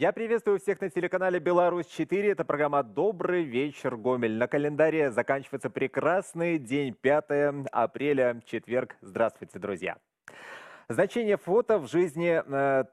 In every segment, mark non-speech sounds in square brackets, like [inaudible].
Я приветствую всех на телеканале «Беларусь-4». Это программа «Добрый вечер, Гомель». На календаре заканчивается прекрасный день, 5 апреля, четверг. Здравствуйте, друзья. Значение фото в жизни э,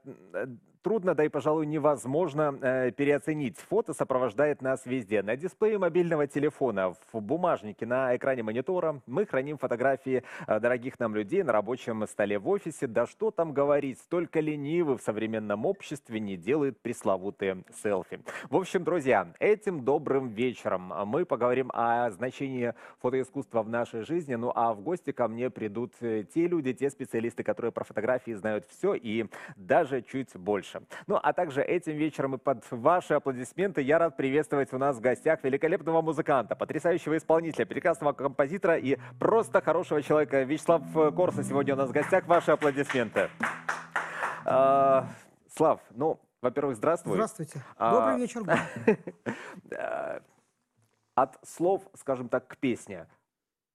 трудно, да и, пожалуй, невозможно э, переоценить. Фото сопровождает нас везде. На дисплее мобильного телефона, в бумажнике, на экране монитора мы храним фотографии э, дорогих нам людей на рабочем столе в офисе. Да что там говорить, столько ленивый в современном обществе не делает пресловутые селфи. В общем, друзья, этим добрым вечером мы поговорим о значении фотоискусства в нашей жизни. Ну а в гости ко мне придут э, те люди, те специалисты, которые про фотографии знают все и даже чуть больше дальше. Ну, а также этим вечером и под ваши аплодисменты я рад приветствовать у нас в гостях великолепного музыканта, потрясающего исполнителя, прекрасного композитора и просто хорошего человека. Вячеслав Корса сегодня у нас в гостях. Ваши аплодисменты. А, Слав, ну, во-первых, здравствуй. Здравствуйте. А, Добрый а... вечер. [laughs] От слов, скажем так, к песне.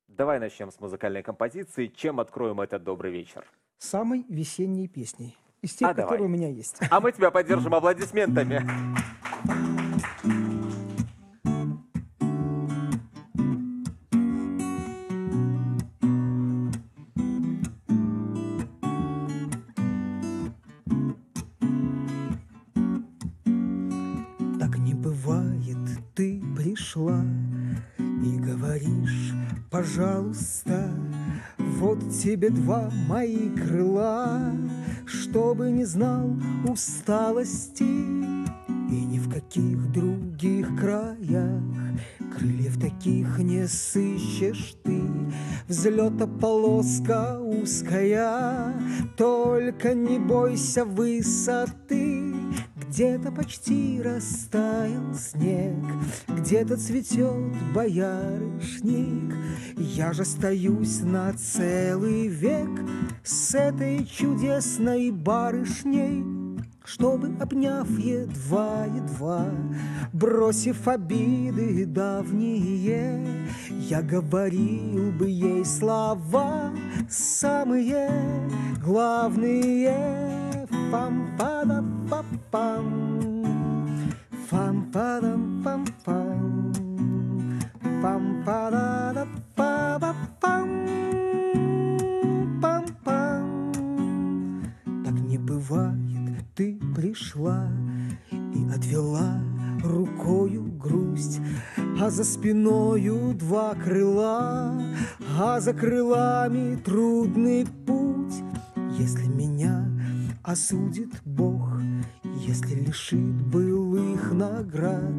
Давай начнем с музыкальной композиции. Чем откроем этот добрый вечер? Самой весенней песней из тех, а которые давай. у меня есть. А мы тебя поддержим аплодисментами. Так не бывает, ты пришла и говоришь, пожалуйста, вот тебе два мои крыла чтобы не знал усталости И ни в каких других краях Крыльев таких не сыщешь ты. Взлета полоска узкая Только не бойся высоты где-то почти растаял снег, Где-то цветет боярышник. Я же остаюсь на целый век С этой чудесной барышней, чтобы, обняв едва-едва, Бросив обиды давние, Я говорил бы ей слова Самые главные пам падам пам пам пам падам пам пам пам падам пам пам пам пам Так не бывает, ты пришла и отвела рукою грусть, а за спиною два крыла, а за крылами трудный путь. Если меня осудит Бог, если лишит былых наград.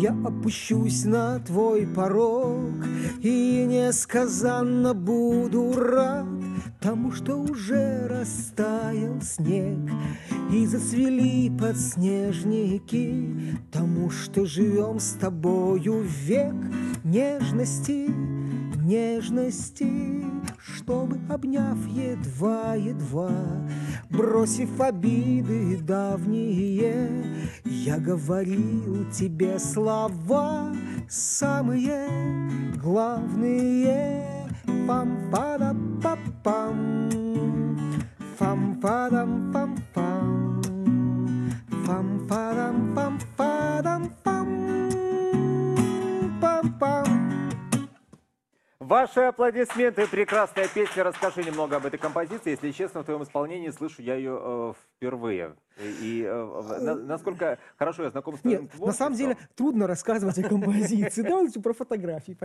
Я опущусь на твой порог. И несказанно буду рад тому, что уже растаял снег. И зацвели подснежники, тому, что живем с тобою век нежности, нежности чтобы, обняв едва-едва, Бросив обиды давние, Я говорил тебе слова Самые главные. Пам-падам-пам-пам, Фам-падам-пам-пам, Фам-падам-пам-падам-пам. Ваши аплодисменты, прекрасная песня. Расскажи немного об этой композиции. Если честно, в твоем исполнении слышу я ее э, впервые. И э, на, насколько хорошо я знаком с твоим Нет, на самом деле трудно рассказывать о композиции. Давайте про фотографии.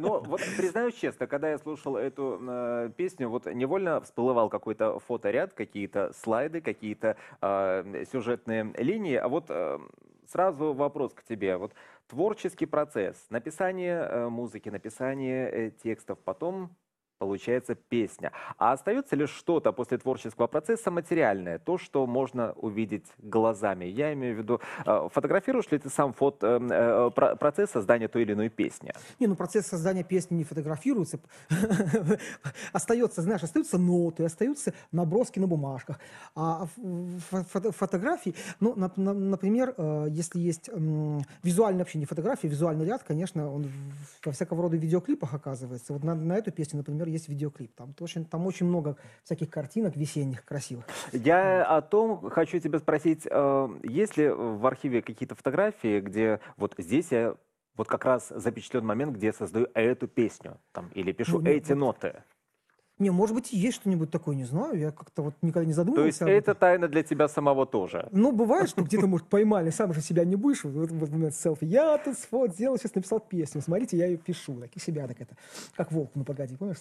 Ну, вот признаюсь честно, когда я слушал эту э, песню, вот невольно всплывал какой-то фоторяд, какие-то слайды, какие-то э, сюжетные линии. А вот э, сразу вопрос к тебе. Вот творческий процесс, написание э, музыки, написание э, текстов, потом получается песня. А остается ли что-то после творческого процесса материальное, то, что можно увидеть глазами? Я имею в виду, э, фотографируешь ли ты сам фото, э, э, процесс создания той или иной песни? Не, ну процесс создания песни не фотографируется. [laughs] остается, знаешь, остаются ноты, остаются наброски на бумажках. А фотографии, ну, например, если есть визуальное вообще не фотографии, визуальный ряд, конечно, он во всякого рода видеоклипах оказывается. Вот на эту песню, например, который есть видеоклип. Там очень, там очень много всяких картинок весенних, красивых. Я о том хочу тебя спросить, э, есть ли в архиве какие-то фотографии, где вот здесь я вот как раз запечатлен момент, где я создаю эту песню, там, или пишу Ну, ну, эти вот ноты. Не, может быть, и есть что-нибудь такое, не знаю. Я как-то вот никогда не То задумывался. есть об этом. это тайна для тебя самого тоже. Ну, бывает, что [laughs] где-то, может, поймали, сам же себя не будешь, вот в этот момент селфи. Я тут вот сделал, сейчас написал песню, смотрите, я ее пишу, так и себя так это, как волк, ну погоди, помнишь?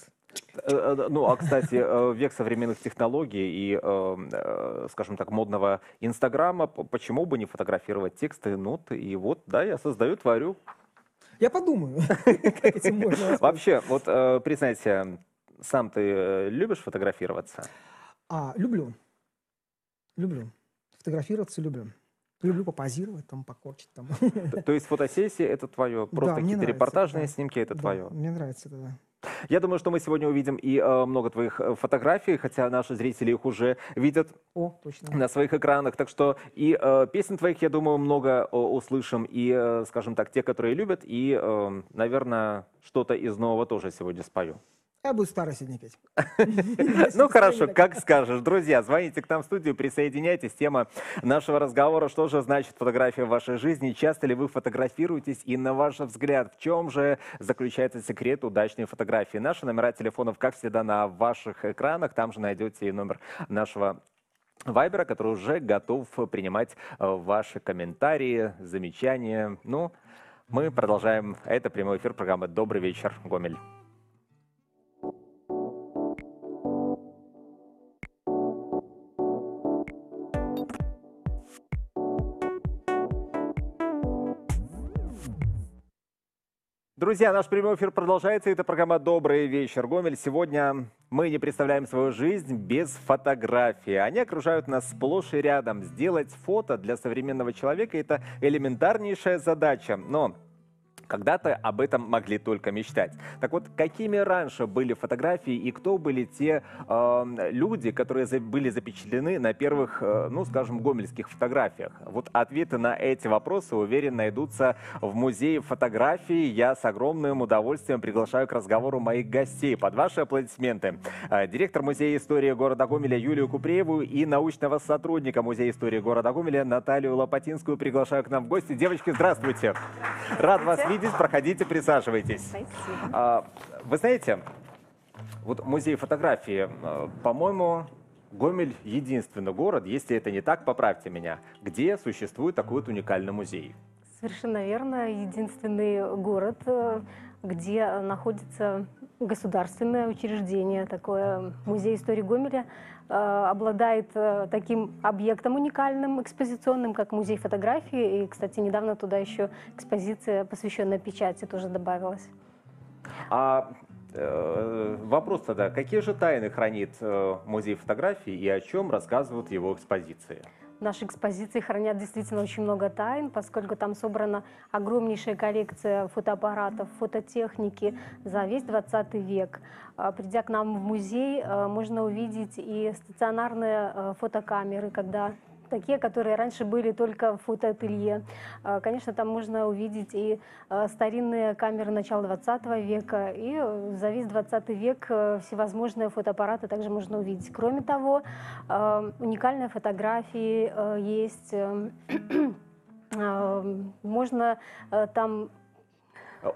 Э, э, Ну, а, кстати, э, век современных технологий и, э, э, скажем так, модного Инстаграма, почему бы не фотографировать тексты, ноты, и вот, да, я создаю, творю. Я подумаю, [laughs] как этим можно. [laughs] Вообще, вот признайся, сам ты э, любишь фотографироваться? А, люблю. Люблю. Фотографироваться люблю. Люблю попозировать, там, покорчить. Там. То есть фотосессии это твое, просто мне какие-то нравится, репортажные да. снимки это Да, твое. Мне нравится это, да. Я думаю, что мы сегодня увидим и э, много твоих э, фотографий, хотя наши зрители их уже видят О, точно. на своих экранах. Так что и э, песен твоих, я думаю, много э, услышим. И, э, скажем так, те, которые любят. И, э, наверное, что-то из нового тоже сегодня спою. Я буду старый сегодня петь. Ну хорошо, как скажешь. Друзья, звоните к нам в студию, присоединяйтесь. Тема нашего разговора, что же значит фотография в вашей жизни? Часто ли вы фотографируетесь? И на ваш взгляд, в чем же заключается секрет удачной фотографии? Наши номера телефонов, как всегда, на ваших экранах. Там же найдете и номер нашего Вайбера, который уже готов принимать э, ваши комментарии, замечания. Ну, мы продолжаем. Это прямой эфир программы «Добрый вечер, Гомель». Друзья, наш прямой эфир продолжается. Это программа «Добрый вечер, Гомель». Сегодня мы не представляем свою жизнь без фотографии. Они окружают нас сплошь и рядом. Сделать фото для современного человека – это элементарнейшая задача. Но когда-то об этом могли только мечтать. Так вот, какими раньше были фотографии и кто были те э, люди, которые за- были запечатлены на первых, э, ну, скажем, гомельских фотографиях? Вот ответы на эти вопросы, уверен, найдутся в музее фотографии. Я с огромным удовольствием приглашаю к разговору моих гостей. Под ваши аплодисменты. Э, Директор Музея истории города Гомеля Юлию Купрееву и научного сотрудника Музея истории города Гомеля Наталью Лопатинскую приглашаю к нам в гости. Девочки, здравствуйте. Рад вас видеть. Проходите, присаживайтесь. Спасибо. А, Вы знаете, вот музей фотографии, э, по-моему, Гомель единственный город, если это не так, поправьте меня, где существует такой вот уникальный музей. Совершенно верно. Единственный город, э, где находится государственное учреждение, такое музей истории Гомеля, обладает э, таким объектом уникальным, экспозиционным, как музей фотографии. И, кстати, недавно туда еще экспозиция, посвященная печати, тоже добавилась. А э, вопрос тогда, какие же тайны хранит э, музей фотографии и о чем рассказывают его экспозиции? Наши экспозиции хранят действительно очень много тайн, поскольку там собрана огромнейшая коллекция фотоаппаратов, фототехники за весь 20 век. А, Придя к нам в музей, э, можно увидеть и стационарные э, фотокамеры, когда такие, которые раньше были только в фотоателье. А, Конечно, там можно увидеть и э, старинные камеры начала 20 века, и за весь 20 век э, всевозможные фотоаппараты также можно увидеть. Кроме того, э, уникальные фотографии э, есть. [clears throat] э, э, Можно э, там,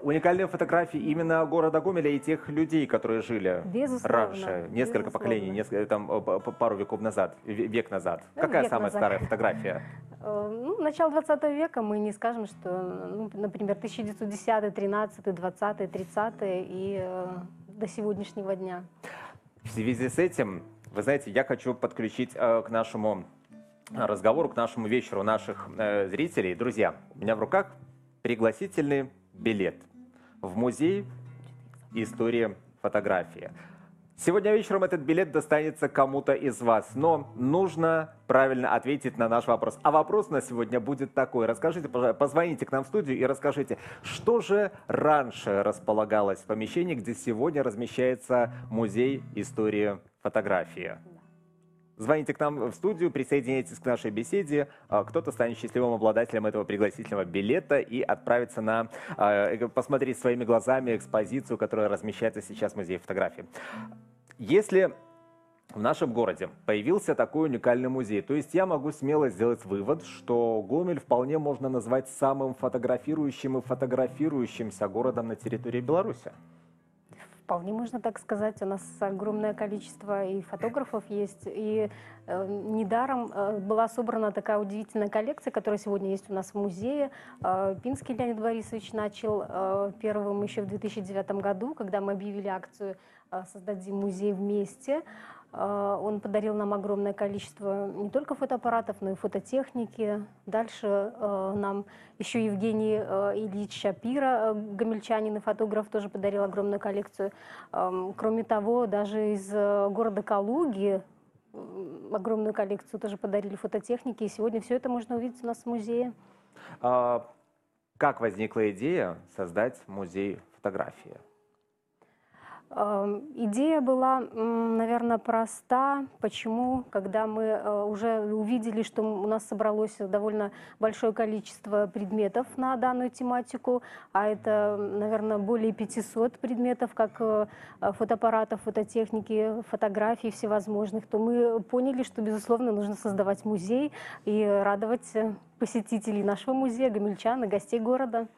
Уникальные фотографии именно города Гомеля и тех людей, которые жили безусловно, раньше, несколько безусловно. поколений, несколько, там, э, п- п- пару веков назад, ве- век назад. Ну, Какая век самая назад. старая фотография? [laughs] Э, Ну, начало 20 века мы не скажем, что, ну, например, 1910, 13, 20, 30 и э, до сегодняшнего дня. В связи с этим, вы знаете, я хочу подключить э, к нашему э, разговору, к нашему вечеру наших э, зрителей. Друзья, у меня в руках пригласительный билет в музей истории фотографии. Сегодня вечером этот билет достанется кому-то из вас, но нужно правильно ответить на наш вопрос. А вопрос на сегодня будет такой. Расскажите, позвоните к нам в студию и расскажите, что же раньше располагалось в помещении, где сегодня размещается музей истории фотографии? Звоните к нам в студию, присоединяйтесь к нашей беседе. А, кто-то станет счастливым обладателем этого пригласительного билета и отправится на а, посмотреть своими глазами экспозицию, которая размещается сейчас в музее фотографии. Если в нашем городе появился такой уникальный музей. То есть я могу смело сделать вывод, что Гомель вполне можно назвать самым фотографирующим и фотографирующимся городом на территории Беларуси. Вполне можно так сказать. У нас огромное количество и фотографов есть. И э, недаром э, была собрана такая удивительная коллекция, которая сегодня есть у нас в музее. Э, Пинский Леонид Борисович начал э, первым еще в 2009 году, когда мы объявили акцию э, «Создадим музей вместе». Он подарил нам огромное количество не только фотоаппаратов, но и фототехники. Дальше а, нам еще Евгений а, Ильич Шапира, гомельчанин и фотограф, тоже подарил огромную коллекцию. Кроме того, даже из города Калуги огромную коллекцию тоже подарили фототехники. И сегодня все это можно увидеть у нас в музее. А, как возникла идея создать музей фотографии? Идея была, наверное, проста. Почему? Когда мы э, уже увидели, что у нас собралось довольно большое количество предметов на данную тематику, а это, наверное, более 500 предметов, как э, фотоаппаратов, фототехники, фотографий всевозможных, то мы поняли, что, безусловно, нужно создавать музей и радовать э, посетителей нашего музея, гомельчан и гостей города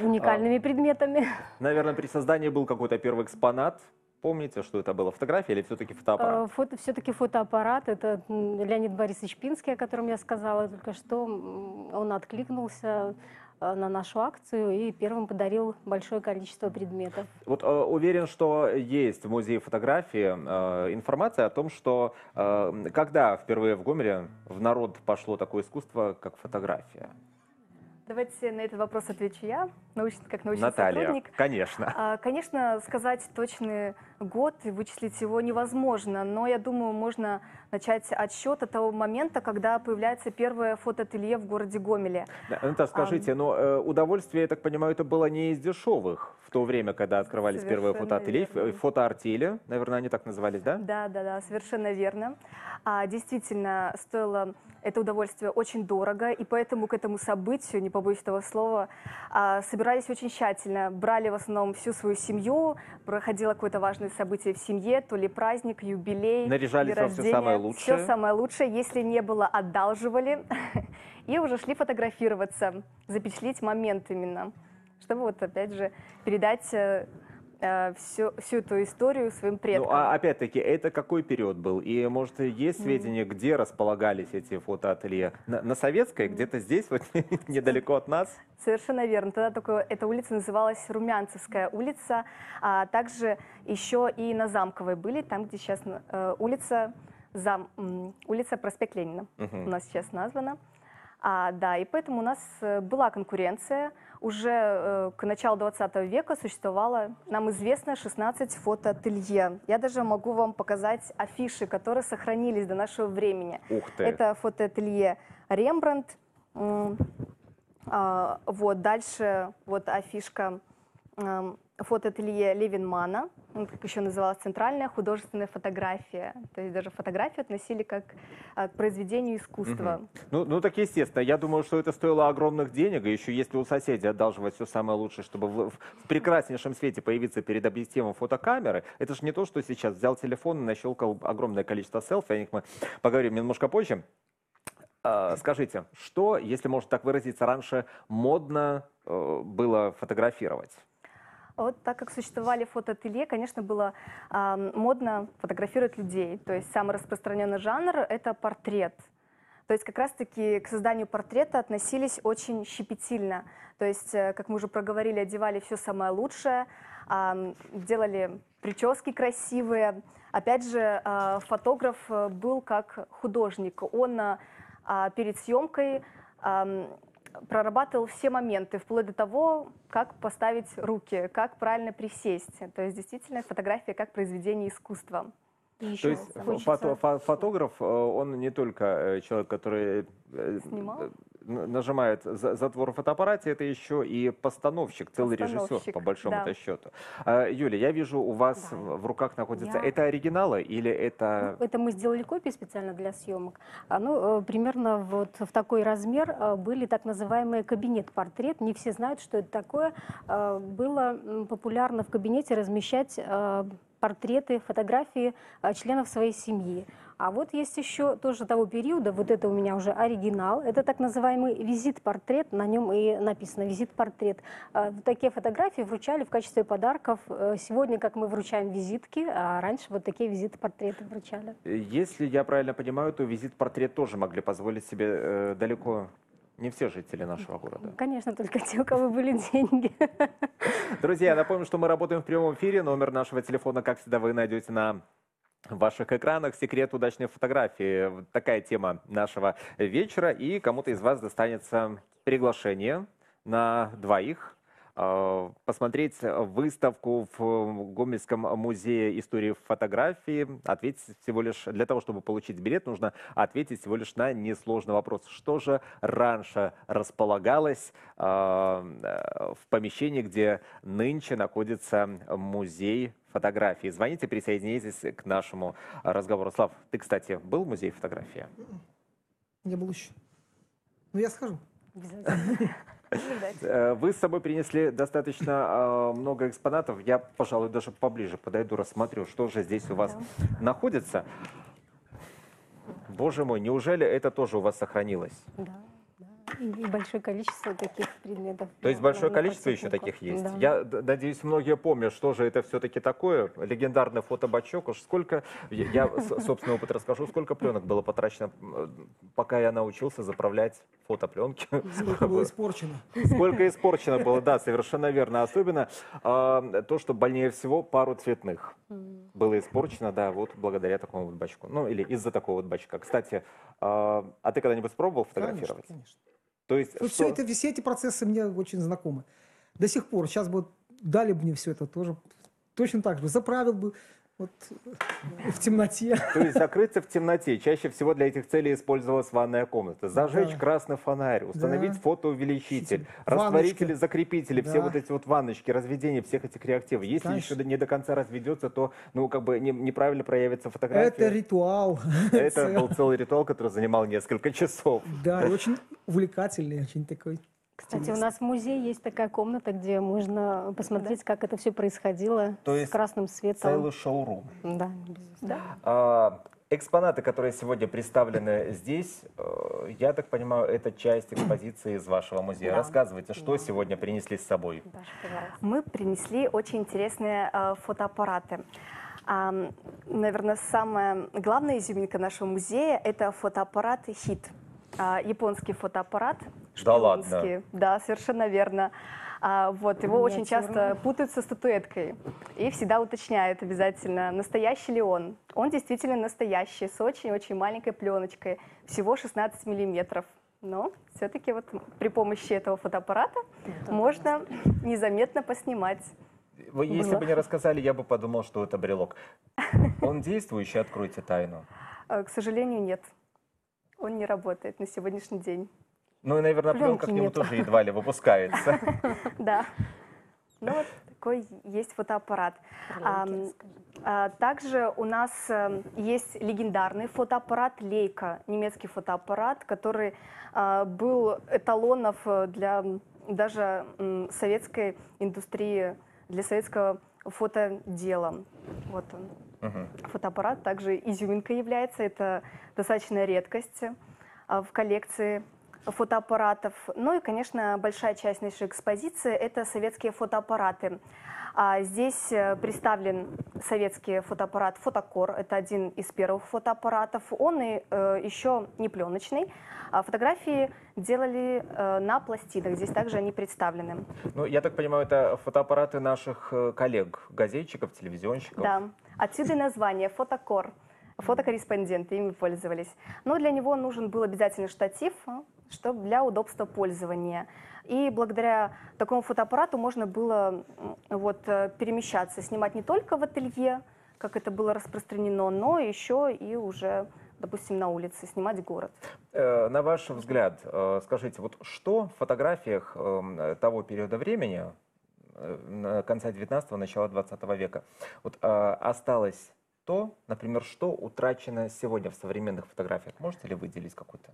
уникальными а, предметами. Наверное, при создании был какой-то первый экспонат. Помните, что это было? Фотография или все-таки фотоаппарат? Э, фото, все-таки фотоаппарат. Это Леонид Борисович Пинский, о котором я сказала только что. Он откликнулся э, на нашу акцию и первым подарил большое количество предметов. Вот э, уверен, что есть в музее фотографии э, информация о том, что э, когда впервые в Гомеле в народ пошло такое искусство, как фотография? Давайте на этот вопрос отвечу я, научный, как научный Наталья, сотрудник. конечно. А, конечно, сказать точный год и вычислить его невозможно, но я думаю, можно начать отсчет от того момента, когда появляется первое фотоателье в городе Гомеле. Да, скажите, а, но э, удовольствие, я так понимаю, это было не из дешевых то время, когда открывались первые фотоателье, верно. фотоартели, наверное, они так назывались, да? Да, да, да, совершенно верно. А, действительно, стоило это удовольствие очень дорого, и поэтому к этому событию, не побоюсь этого слова, а, собирались очень тщательно. Брали в основном всю свою семью, проходило какое-то важное событие в семье, то ли праздник, юбилей, Наряжались во все самое лучшее. Все самое лучшее. Если не было, одалживали. [laughs] И уже шли фотографироваться, запечатлеть момент именно чтобы вот опять же передать э, э, всю, всю эту историю своим предкам. Ну, а опять-таки, это какой период был? И, может, есть сведения, mm где располагались эти фотоателье? На, на Советской, mm где-то здесь, вот [laughs] недалеко от нас? Совершенно верно. Тогда только эта улица называлась Румянцевская улица, а также еще и на Замковой были, там, где сейчас э, улица, зам, улица Проспект Ленина uh у нас сейчас названа. А, да, и поэтому у нас э, была конкуренция. Уже э, к началу 20 века существовало, нам известно, 16 фотоателье. Я даже могу вам показать афиши, которые сохранились до нашего времени. Ух ты! Это фотоателье Рембрандт. А, вот, дальше вот афишка фотоателье Левинмана, он как еще называлась центральная художественная фотография. То есть даже фотографию относили как а, к произведению искусства. Угу. Ну, ну так естественно. Я думаю, что это стоило огромных денег. И еще если у соседей одалживать все самое лучшее, чтобы в, в прекраснейшем свете появиться перед объективом фотокамеры, это же не то, что сейчас взял телефон и нащелкал огромное количество селфи. О них мы поговорим немножко позже. А, скажите, что, если можно так выразиться, раньше модно э, было фотографировать? Вот так как существовали фотоателье, конечно, было э, модно фотографировать людей. То есть самый распространенный жанр – это портрет. То есть как раз-таки к созданию портрета относились очень щепетильно. То есть, э, как мы уже проговорили, одевали все самое лучшее, э, делали прически красивые. Опять же, э, фотограф был как художник. Он э, перед съемкой э, прорабатывал все моменты, вплоть до того, как поставить руки, как правильно присесть. То есть действительно фотография как произведение искусства. То есть хочется... фото, фотограф, э, он не только э, человек, который э, Снимал? Нажимает за- затвор в фотоаппарате, это еще и постановщик, целый режиссер, Постановщик, по большому да. счету. А, Юля, я вижу, у вас Да. в руках находится... Я- Это оригиналы или это... Ну, Это мы сделали копии специально для съемок. А, Ну, э, примерно вот в такой размер э, были так называемые кабинет-портрет. Не все знают, что это такое. Э, Было популярно в кабинете размещать э, портреты, фотографии членов своей семьи. А вот есть еще тоже того периода, вот это у меня уже оригинал, это так называемый визит-портрет, на нем и написано визит-портрет. Вот Такие фотографии вручали в качестве подарков. Э, Сегодня, как мы вручаем визитки, а раньше вот такие визит-портреты вручали. Если я правильно понимаю, то визит-портрет тоже могли позволить себе э, далеко не все жители нашего города. Конечно, только те, у кого были деньги. [laughs] Друзья, напомню, что мы работаем в прямом эфире. Номер нашего телефона, как всегда, вы найдете на ваших экранах. Секрет удачной фотографии. Такая тема нашего вечера. И кому-то из вас достанется приглашение на двоих э, посмотреть выставку в Гомельском музее истории фотографии. Ответить всего лишь, для того, чтобы получить билет, нужно ответить всего лишь на несложный вопрос. Что же раньше располагалось э, в помещении, где нынче находится музей фотографии? Звоните, присоединяйтесь к нашему разговору. Слав, ты, кстати, был в музее фотографии? Не был еще. Ну, я схожу. Э, Вы с собой принесли достаточно э, много экспонатов. Я, пожалуй, даже поближе подойду, рассмотрю, что же здесь у вас находится. Боже мой, неужели это тоже у вас сохранилось? Да, да. И, большое количество таких предметов. То есть большое количество еще таких есть. Да. Я надеюсь, многие помнят, что же это все-таки такое. Легендарный фотобачок. Уж сколько, я, я с- собственный опыт расскажу, сколько пленок было потрачено, пока я научился заправлять фотопленки. Сколько было испорчено. Сколько испорчено было, да, совершенно верно. Особенно а, то, что больнее всего пару цветных было испорчено, да, вот благодаря такому вот бачку. Ну, или из-за такого вот бачка. Кстати, а, а ты когда-нибудь пробовал Конечно, фотографировать? конечно. То есть, Вот что- все, это, все эти процессы мне очень знакомы. До сих пор. Сейчас бы дали бы мне все это тоже точно так же. Заправил бы вот, в темноте. то есть закрыться в темноте. Чаще всего для этих целей использовалась ванная комната. Зажечь Да. красный фонарь, установить Да. фотоувеличитель, Ванночка. растворители, закрепители, все Да. вот эти вот ванночки, разведение всех этих реактивов. Если Конечно. еще не до конца разведется, то, ну, как бы не- неправильно проявится фотография. Это ритуал. [laughs] Это был целый ритуал, который занимал несколько часов. Да, и очень увлекательный, очень такой. Кстати, у нас в музее есть такая комната, где можно посмотреть, как это все происходило То с есть красным светом. Целый шоурум. Да, безусловно. Да. А, Экспонаты, которые сегодня представлены [laughs] здесь, э, я так понимаю, это часть экспозиции из вашего музея. Да. Рассказывайте, что Да. сегодня принесли с собой. Мы принесли очень интересные э, фотоаппараты. Ам, наверное, самая главная изюминка нашего музея – это фотоаппарат HIT. А, японский фотоаппарат. Да ладно? Да, совершенно верно. А, вот, его очень Миниатюрный. часто путают со статуэткой. И всегда уточняют обязательно, настоящий ли он. Он действительно настоящий, с очень-очень маленькой пленочкой, всего 16 миллиметров. Но все-таки вот при помощи этого фотоаппарата Это можно незаметно поснимать. Вы, если бы не рассказали, я бы подумал, что это брелок. [laughs] Он действующий, откройте тайну. Э, К сожалению, нет. Он не работает на сегодняшний день. Ну и, наверное, пленка к нему тоже едва ли выпускается. [laughs] Да. Ну вот такой есть фотоаппарат. А, Также у нас э, есть легендарный фотоаппарат Лейка, немецкий фотоаппарат, который а, был эталонов э, для даже м, советской индустрии, для советского фотодела. Вот он. Фотоаппарат также изюминкой является. Это достаточно редкость а, в коллекции фотоаппаратов. Ну и, конечно, большая часть нашей экспозиции – это советские фотоаппараты. А Здесь э, представлен советский фотоаппарат «Фотокор». Это один из первых фотоаппаратов. Он и э, еще не пленочный. А Фотографии делали э, на пластинах. Здесь также они представлены. Ну, я так понимаю, это фотоаппараты наших э, коллег, газетчиков, телевизионщиков. Да, отсюда и название «Фотокор». Фотокорреспонденты ими пользовались. Но для него нужен был обязательно штатив, чтобы для удобства пользования. И благодаря такому фотоаппарату можно было вот, э, перемещаться, снимать не только в ателье, как это было распространено, но еще и уже допустим, на улице, снимать город. Э, на ваш взгляд, э, скажите, вот что в фотографиях эм, того периода времени, конца 19-го, начала 20 века, вот осталось то, например, что утрачено сегодня в современных фотографиях? Можете ли выделить какой-то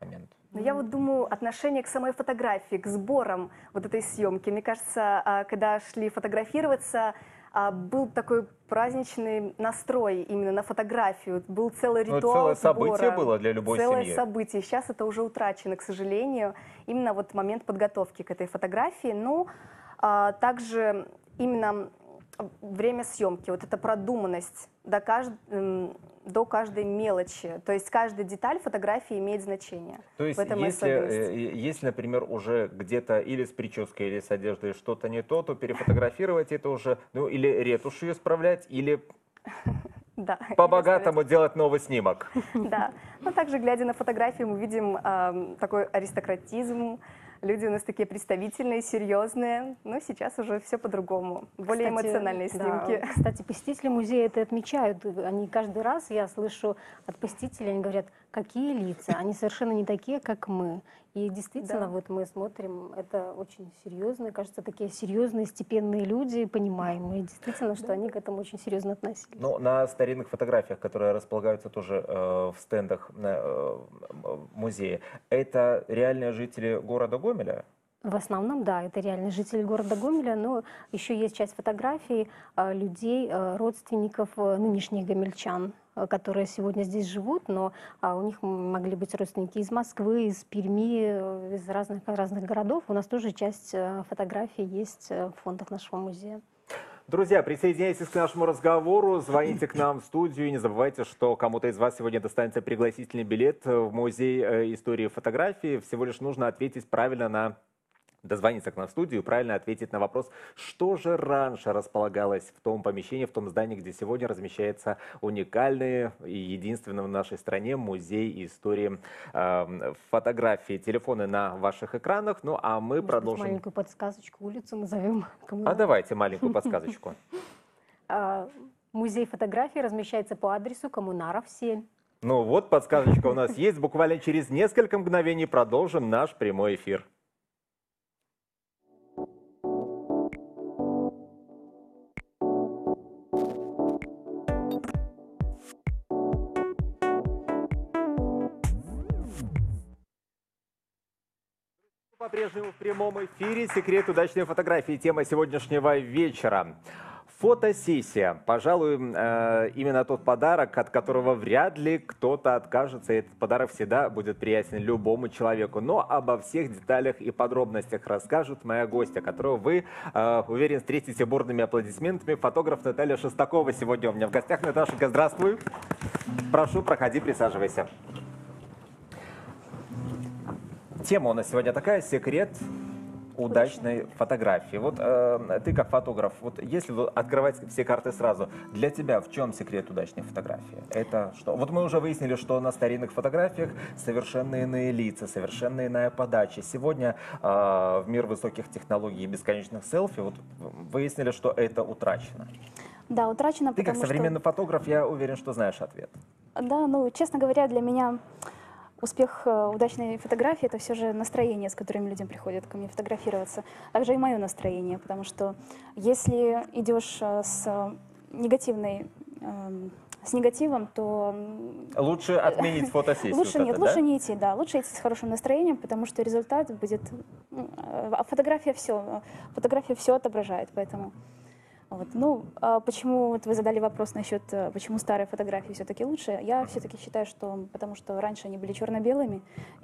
момент? Но я вот думаю, отношение к самой фотографии, к сборам вот этой съемки. Мне кажется, а, когда шли фотографироваться, а, был такой праздничный настрой именно на фотографию. Был целый ну, ритуал ну, целое событие сбора, было для любой целое семьи. событие. Сейчас это уже утрачено, к сожалению. Именно вот момент подготовки к этой фотографии. Ну, а, также именно время съемки, вот эта продуманность до, кажд... до каждой мелочи. То есть каждая деталь фотографии имеет значение. То есть если, э, если, например, уже где-то или с прической, или с одеждой что-то не то, то перефотографировать это уже, ну или ретушь ее исправлять, или [laughs] да, по-богатому делать новый снимок. [laughs] Да. Но также, глядя на фотографии, мы видим э, такой аристократизм, люди у нас такие представительные, серьезные, но сейчас уже все по-другому, более кстати, эмоциональные снимки. Да, кстати, посетители музея это отмечают, они каждый раз, я слышу от посетителей, они говорят, какие лица, они совершенно не такие, как мы. И действительно, да. вот мы смотрим, это очень серьезные, кажется, такие серьезные, степенные люди, понимаемые, действительно, что да. они к этому очень серьезно относились. Ну, на старинных фотографиях, которые располагаются тоже э, в стендах э, музея, это реальные жители города Гомеля? В основном, да, это реальные жители города Гомеля, но еще есть часть фотографий э, людей, э, родственников э, нынешних гомельчан, которые сегодня здесь живут, но э, у них могли быть родственники из Москвы, из Перми, э, из разных, разных городов. У нас тоже часть э, фотографий есть э, в фондах нашего музея. Друзья, присоединяйтесь к нашему разговору, звоните к нам в студию. И не забывайте, что кому-то из вас сегодня достанется пригласительный билет в музей э, истории фотографии. Всего лишь нужно ответить правильно на дозвониться к нам в студию и правильно ответить на вопрос, что же раньше располагалось в том помещении, в том здании, где сегодня размещается уникальный и единственный в нашей стране музей истории э, фотографии. Телефоны на ваших экранах. Ну а мы Может продолжим. Быть, маленькую подсказочку, улицу назовем. [laughs] А давайте маленькую [laughs] подсказочку. А, музей фотографии размещается по адресу Коммунаров 7. Ну вот подсказочка у нас есть. Буквально через несколько мгновений продолжим наш прямой эфир. По-прежнему в прямом эфире «Секрет удачной фотографии» тема сегодняшнего вечера. Фотосессия. Пожалуй, э, именно тот подарок, от которого вряд ли кто-то откажется. Этот подарок всегда будет приятен любому человеку. Но обо всех деталях и подробностях расскажет моя гостья, которую вы, э, уверен, встретите бурными аплодисментами. Фотограф Наталья Шестакова сегодня у меня в гостях. Наташенька, здравствуй. Прошу, проходи, присаживайся. Тема у нас сегодня такая, секрет удачной фотографии. Вот э, ты как фотограф, вот если открывать все карты сразу, для тебя в чем секрет удачной фотографии? Это что? Вот мы уже выяснили, что на старинных фотографиях совершенно иные лица, совершенно иная подача. Сегодня э, в мир высоких технологий и бесконечных селфи, вот выяснили, что это утрачено. Да, утрачено, Ты как современный что... фотограф, я уверен, что знаешь ответ. Да, ну, честно говоря, для меня успех э, удачной фотографии — это все же настроение, с которым людям приходят ко мне фотографироваться. Также и мое настроение, потому что если идешь э, с негативной эм, с негативом, то... Лучше отменить фотосессию. [laughs] Лучше нет, это, лучше да? не идти, да. Лучше идти с хорошим настроением, потому что результат будет... А фотография все, фотография все отображает, поэтому... Вот. Ну, а почему вот вы задали вопрос насчет, э, почему старые фотографии все-таки лучше? Я все-таки считаю, что потому что раньше они были черно-белыми,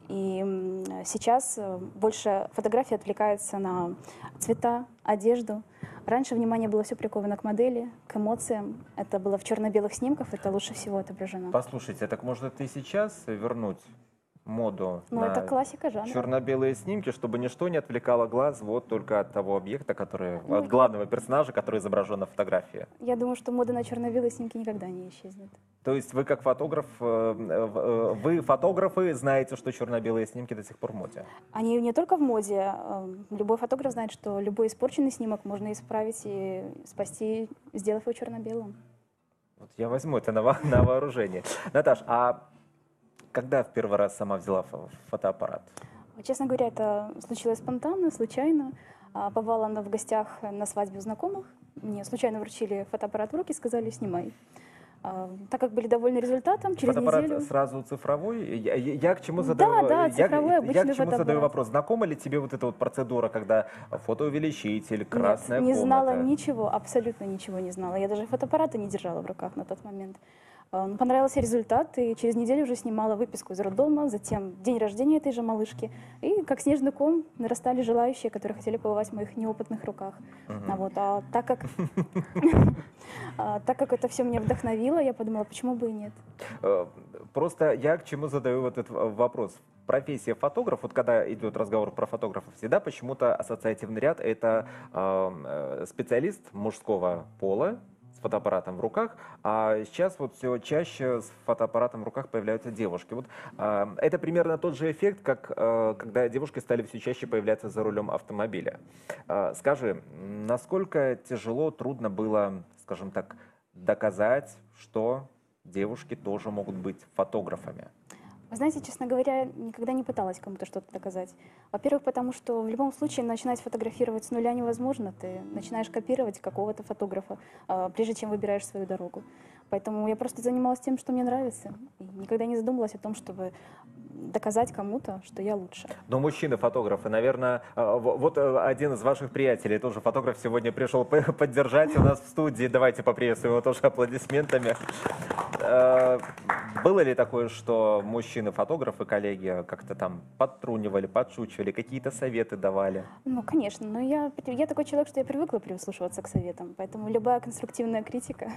и сейчас э, больше фотографии отвлекаются на цвета, одежду. Раньше внимание было все приковано к модели, к эмоциям. Это было в черно-белых снимках, это лучше всего отображено. Послушайте, так может и сейчас вернуть моду ну, на это классика жанра. черно-белые снимки, чтобы ничто не отвлекало глаз вот только от того объекта, который, ну, от главного персонажа, который изображен на фотографии. Я думаю, что мода на черно-белые снимки никогда не исчезнет. То есть вы как фотограф, э, э, вы фотографы знаете, что черно-белые снимки до сих пор в моде? Они не только в моде. Э, любой фотограф знает, что любой испорченный снимок можно исправить и спасти, сделав его черно-белым. Вот я возьму это на, на вооружение. Наташ, а когда в первый раз сама взяла фо- фотоаппарат? Честно говоря, это случилось спонтанно, случайно. А, Бывала она в гостях на свадьбе у знакомых. Мне случайно вручили фотоаппарат в руки, сказали «снимай». А, Так как были довольны результатом, через фотоаппарат неделю... сразу цифровой? Я, я- я к чему Да, задаю, да, я- цифровой я, обычный к чему задаю фотоаппарат. вопрос. Знакома ли тебе вот эта вот процедура, когда фотоувеличитель, красная Нет, не комната? знала ничего, абсолютно ничего не знала. Я даже фотоаппарата не держала в руках на тот момент. А, ну, Понравился результат, и через неделю уже снимала выписку из роддома, затем день рождения этой же малышки. И как снежный ком нарастали желающие, которые хотели побывать в моих неопытных руках. Мгм. А, вот, а так как [laughs] а, так как это все меня вдохновило, я подумала, почему бы и нет. Э, Просто я к чему задаю вот этот э, вопрос. Профессия фотограф, вот когда идет разговор про фотографов, всегда почему-то ассоциативный ряд это э, э, специалист мужского пола фотоаппаратом в руках, а сейчас вот все чаще с фотоаппаратом в руках появляются девушки. Вот э, это примерно тот же эффект, как э, когда девушки стали все чаще появляться за рулем автомобиля. Э, Скажи, насколько тяжело, трудно было, скажем так, доказать, что девушки тоже могут быть фотографами. Вы знаете, честно говоря, никогда не пыталась кому-то что-то доказать. Во-первых, потому что в любом случае начинать фотографировать с нуля невозможно. Ты начинаешь копировать какого-то фотографа, а, прежде чем выбираешь свою дорогу. Поэтому я просто занималась тем, что мне нравится. И никогда не задумывалась о том, чтобы доказать кому-то, что я лучше. Но мужчины-фотографы, наверное, э, вот э, один из ваших приятелей, тоже фотограф, сегодня пришел [laughs] поддержать у нас в студии. Давайте поприветствуем его тоже аплодисментами. Э, Было ли такое, что мужчины-фотографы, коллеги, как-то там подтрунивали, подшучивали, какие-то советы давали? Ну, конечно, но я, я такой человек, что я привыкла прислушиваться к советам, поэтому любая конструктивная критика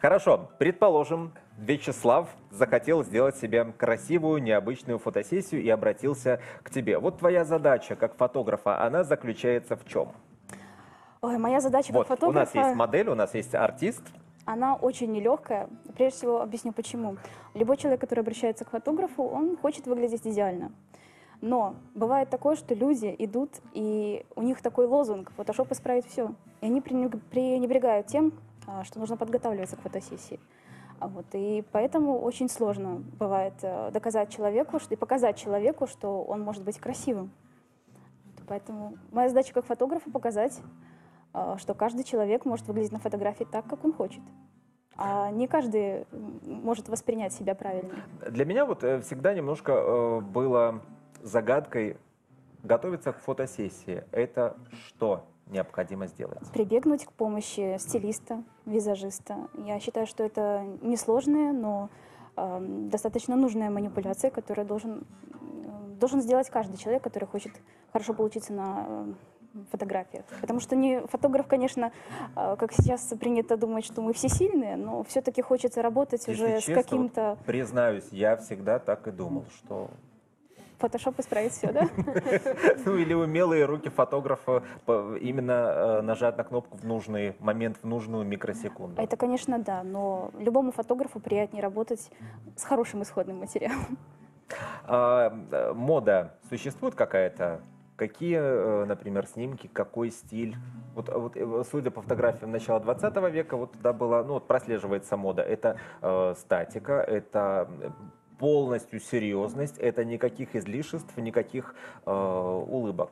Хорошо, предположим, Вячеслав захотел сделать себе красивую, необычную фотосессию и обратился к тебе. Вот твоя задача как фотографа, она заключается в чем? Ой, моя задача Вот, как у нас фотографа... есть модель, у нас есть артист. Она очень нелегкая. Прежде всего, объясню почему. Любой человек, который обращается к фотографу, он хочет выглядеть идеально. Но бывает такое, что люди идут, и у них такой лозунг «Фотошоп исправит все». И они пренеб- пренебрегают тем, что нужно подготавливаться к фотосессии. А Вот, и поэтому очень сложно бывает э, доказать человеку что, и показать человеку, что он может быть красивым. Поэтому моя задача как фотографа показать, а, что каждый человек может выглядеть на фотографии так, как он хочет. А не каждый может воспринять себя правильно. Для меня вот э, всегда немножко э, было загадкой готовиться к фотосессии. Это что необходимо сделать? Прибегнуть к помощи стилиста, визажиста. Я считаю, что это несложная, но эм, достаточно нужная манипуляция, которую должен, э, должен сделать каждый человек, который хочет хорошо получиться на э, фотографиях. Потому что не фотограф, конечно, э, как сейчас принято думать, что мы все сильные, но все-таки хочется работать Если уже честно, с каким-то... Признаюсь, я всегда так и думал, что Фотошоп исправит все, да? [laughs] ну или умелые руки фотографа именно э, нажать на кнопку в нужный момент, в нужную микросекунду. Это, конечно, да, но любому фотографу приятнее работать с хорошим исходным материалом. А, э, мода существует какая-то? Какие, э, например, снимки, какой стиль? Вот, вот, судя по фотографиям начала 20 века, вот туда была, ну вот прослеживается мода. Это э, статика, это полностью серьезность, это никаких излишеств, никаких э, улыбок.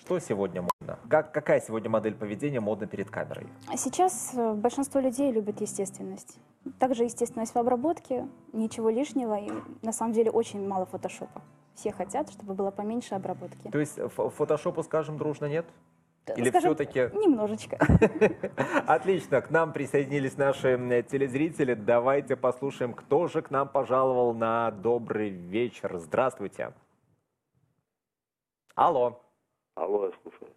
Что сегодня модно? Как, какая сегодня модель поведения модна перед камерой? Сейчас э, большинство людей любят естественность. Также естественность в обработке, ничего лишнего, и на самом деле очень мало фотошопа. Все хотят, чтобы было поменьше обработки. То есть ф- фотошопу, скажем, дружно нет? Или Скажем, все-таки... Немножечко. [laughs] Отлично, к нам присоединились наши телезрители. Давайте послушаем, кто же к нам пожаловал на добрый вечер. Здравствуйте. Алло. Алло, я слушаю.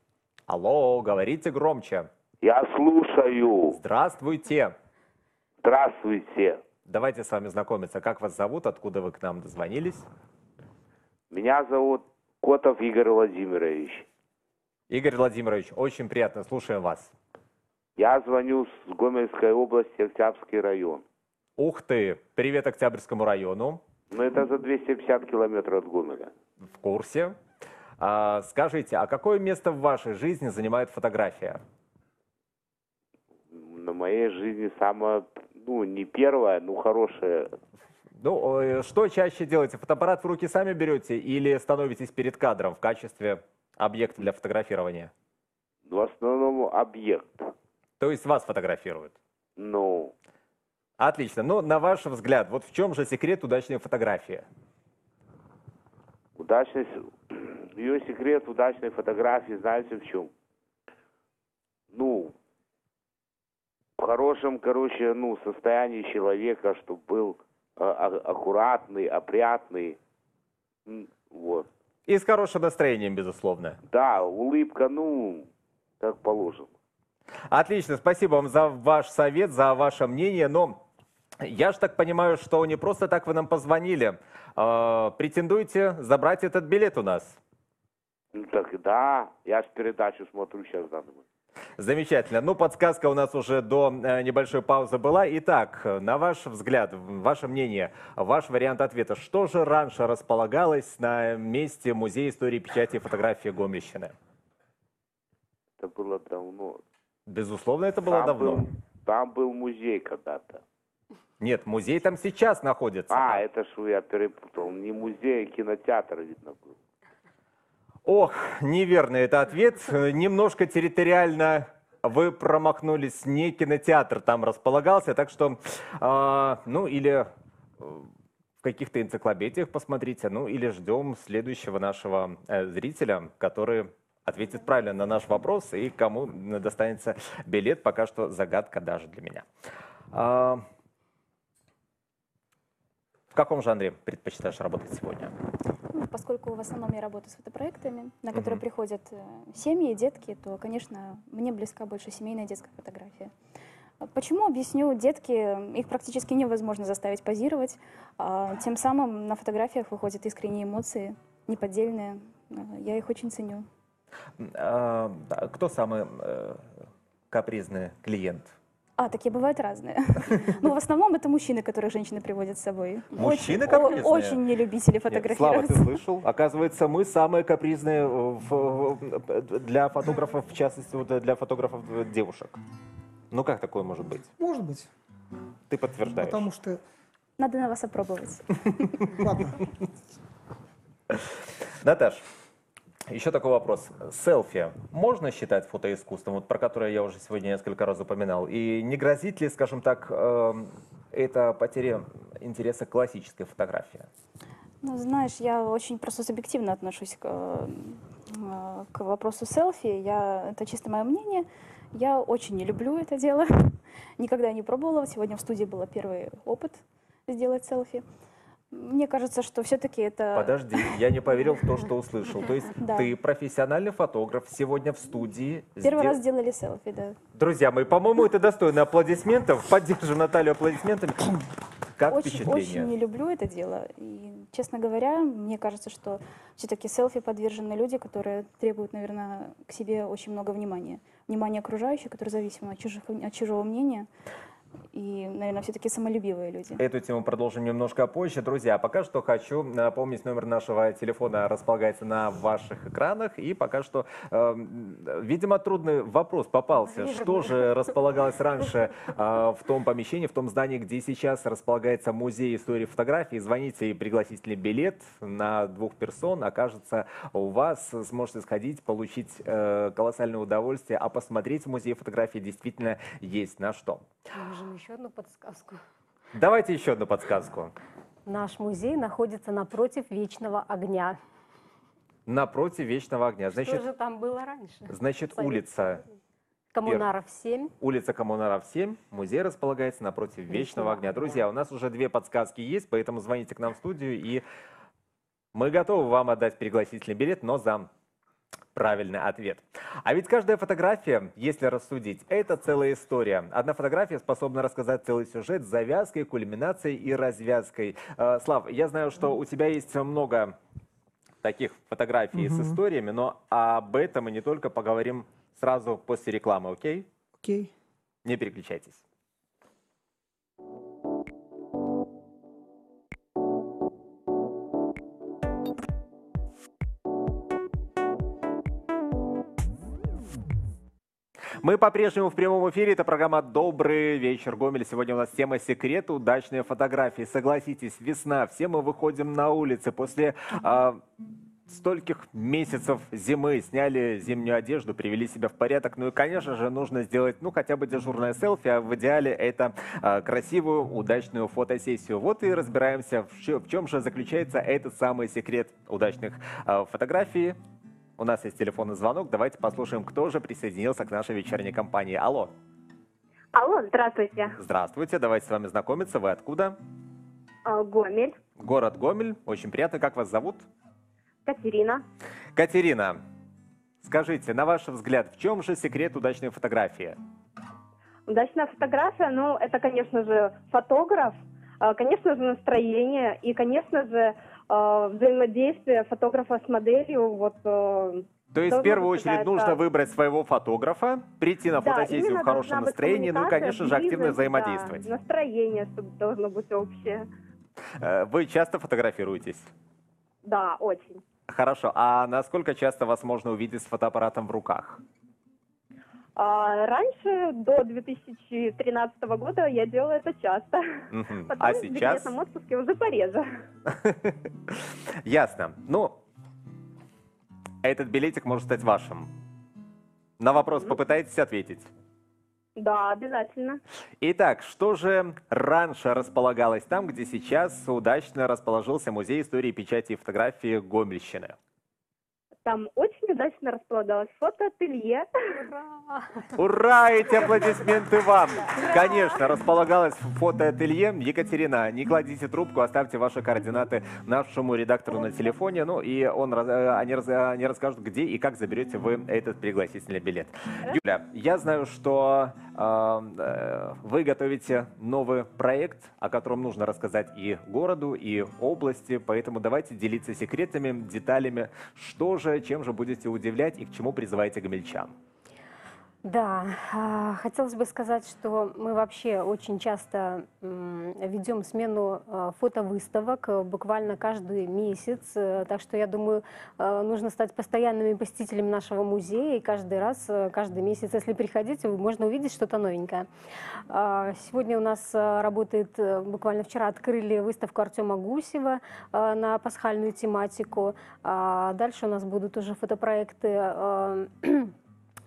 Алло, говорите громче. Я слушаю. Здравствуйте. Здравствуйте. Давайте с вами знакомиться. Как вас зовут? Откуда вы к нам дозвонились? Меня зовут Котов Игорь Владимирович. Игорь Владимирович, очень приятно, слушаем вас. Я звоню с Гомельской области, Октябрьский район. Ух ты, привет Октябрьскому району. Но это за 250 километров от Гомеля. В курсе. А, скажите, а какое место в вашей жизни занимает фотография? На моей жизни самое, ну, не первое, но хорошее. Ну, э, что чаще делаете? Фотоаппарат в руки сами берете или становитесь перед кадром в качестве объекта для фотографирования? В основном объект. То есть вас фотографируют? Ну, Отлично. Ну, на ваш взгляд, вот в чем же секрет удачной фотографии? удачность, ее секрет удачной фотографии, знаете в чем? Ну, в хорошем, короче, ну, состоянии человека, чтобы был а, а- аккуратный, опрятный, вот. И с хорошим настроением, безусловно. Да, улыбка, ну, как положено. Отлично, спасибо вам за ваш совет, за ваше мнение. Но я же так понимаю, что не просто так вы нам позвонили. А, претендуете забрать этот билет у нас. Ну, так да, я ж передачу смотрю сейчас данный момент. Замечательно. Ну, подсказка у нас уже до э, небольшой паузы была. Итак, на ваш взгляд, ваше мнение, ваш вариант ответа. Что же раньше располагалось на месте Музея истории печати и фотографии Гомельщины? Это было давно. Безусловно, это было там давно. Был, там был музей когда-то. Нет, музей там сейчас находится. А, это что я перепутал. Не музей, а кинотеатр, видно, был. Ох, неверный это ответ. Э, Немножко территориально вы промахнулись. Не кинотеатр там располагался, так что, а, ну или э, в каких-то энциклопедиях посмотрите, ну или ждем следующего нашего э, зрителя, который ответит правильно на наш вопрос и кому достанется билет, пока что загадка даже для меня. А, в каком жанре предпочитаешь работать сегодня? Поскольку в основном я работаю с фотопроектами, на которые Мгм. приходят э, семьи и детки, то, конечно, мне близка больше семейная детская фотография. А Почему, объясню, детки, их практически невозможно заставить позировать, а тем самым на фотографиях выходят искренние эмоции, неподдельные. Э, Я их очень ценю. А, Кто самый э, капризный клиент? А, такие бывают разные. [laughs] Ну, в основном это мужчины, которых женщины приводят с собой. Мужчины капризные? Очень не любители Нет, Слава, фотографироваться. ты слышал? Оказывается, мы самые капризные для фотографов, в частности, для фотографов девушек. Ну как такое может быть? Может быть. Ты подтверждаешь. Потому что, Надо на вас опробовать. [laughs] ладно, Наташ, еще такой вопрос. Селфи можно считать фотоискусством, вот про которое я уже сегодня несколько раз упоминал? И не грозит ли, скажем так, эм, это потеря интереса к классической фотографии? Ну, знаешь, я очень просто субъективно отношусь к, э, к вопросу селфи. Я, это чисто мое мнение. Я очень не люблю это дело. [laughs] Никогда не пробовала. Сегодня в студии был первый опыт сделать селфи. Мне кажется, что все-таки это... Подожди, я не поверил в то, что услышал. То есть [laughs] Да. ты профессиональный фотограф сегодня в студии. Первый сдел- раз сделали селфи, да. Друзья мои, по-моему, это достойно аплодисментов. Поддержим Наталью аплодисментами. Как Очень, впечатление? очень не люблю это дело. И, честно говоря, мне кажется, что все-таки селфи подвержены люди, которые требуют, наверное, к себе очень много внимания. Внимание окружающих, которые зависимы от, чужих, от чужого мнения. И, наверное, все-таки самолюбивые люди. Эту тему продолжим немножко позже. Друзья, пока что хочу напомнить, номер нашего телефона располагается на ваших экранах. И пока что, эм, видимо, трудный вопрос попался. Что же располагалось раньше э, в том помещении, в том здании, где сейчас располагается музей истории фотографии? Звоните и пригласительный билет на двух персон окажется у вас. Сможете сходить, получить э, колоссальное удовольствие, а посмотреть в музей фотографии действительно есть на что. Можем еще одну подсказку. Давайте еще одну подсказку. Наш музей находится напротив Вечного огня. Напротив Вечного огня. Что Значит, же там было раньше? значит Советское улица, Коммунаров 7. улица Коммунаров 7, музей располагается напротив Вечного Вечного огня. огня. Друзья, у нас уже две подсказки есть, поэтому звоните к нам в студию, и мы готовы вам отдать пригласительный билет, но за правильный ответ. А ведь каждая фотография, если рассудить, это целая история. Одна фотография способна рассказать целый сюжет с завязкой, кульминацией и развязкой. Э, Слав, я знаю, что у тебя есть много таких фотографий с Мгм. историями, но об этом и не только поговорим сразу после рекламы, окей? окей. Не переключайтесь. Мы по-прежнему в прямом эфире. Это программа «Добрый вечер, Гомель». Сегодня у нас тема «Секрет удачные фотографии». Согласитесь, весна, все мы выходим на улицы после... А, стольких месяцев зимы, сняли зимнюю одежду, привели себя в порядок. Ну и, конечно же, нужно сделать, ну, хотя бы дежурное селфи, а в идеале это а, красивую, удачную фотосессию. Вот и разбираемся, в, в чем же заключается этот самый секрет удачных а, фотографий. У нас есть телефонный звонок. Давайте послушаем, кто же присоединился к нашей вечерней компании. Алло. Алло, здравствуйте. Здравствуйте, давайте с вами знакомиться. Вы откуда? А, Гомель, Город Гомель. Очень приятно. Как вас зовут? Катерина. Катерина, скажите, на ваш взгляд, в чем же секрет удачной фотографии? Удачная фотография, ну, это, конечно же, фотограф, а, конечно же, настроение и, конечно же, взаимодействие фотографа с моделью. Вот, э, То есть, в первую очередь, нужно выбрать своего фотографа, прийти на да, фотосессию в хорошем настроении, ну и, конечно же, активно близость, да, взаимодействовать. настроение, чтобы должно быть общее. Э, Вы часто фотографируетесь? Да, очень. Хорошо. А насколько часто вас можно увидеть с фотоаппаратом в руках? А, раньше, до 2013 года, я делала это часто. Мгм. Потом А в сейчас? декретном отпуске уже пореже. [laughs] Ясно. Ну, этот билетик может стать вашим. На вопрос попытайтесь ответить. Да, обязательно. Итак, что же раньше располагалось там, где сейчас удачно расположился Музей истории печати и фотографии Гомельщины? Там очень удачно располагалось фотоателье. Ура! Эти аплодисменты вам! Конечно, располагалось в фотоателье. Екатерина, не кладите трубку, оставьте ваши координаты нашему редактору на телефоне, ну и он, раз- э, они, они расскажут, где и как заберете вы этот пригласительный билет. Юля, я знаю, что вы готовите новый проект, о котором нужно рассказать и городу, и области, поэтому давайте делиться секретами, деталями, что же, чем же будете удивлять и к чему призываете гомельчан. Да, а, хотелось бы сказать, что мы вообще очень часто ведем смену а, фотовыставок э, буквально каждый месяц. Э, Так что я думаю, э, нужно стать постоянными посетителями нашего музея. И каждый раз, каждый месяц, если приходить, вы- можно увидеть что-то новенькое. А, Сегодня у нас работает, буквально вчера открыли выставку Артема Гусева на пасхальную тематику. Дальше у нас будут уже фотопроекты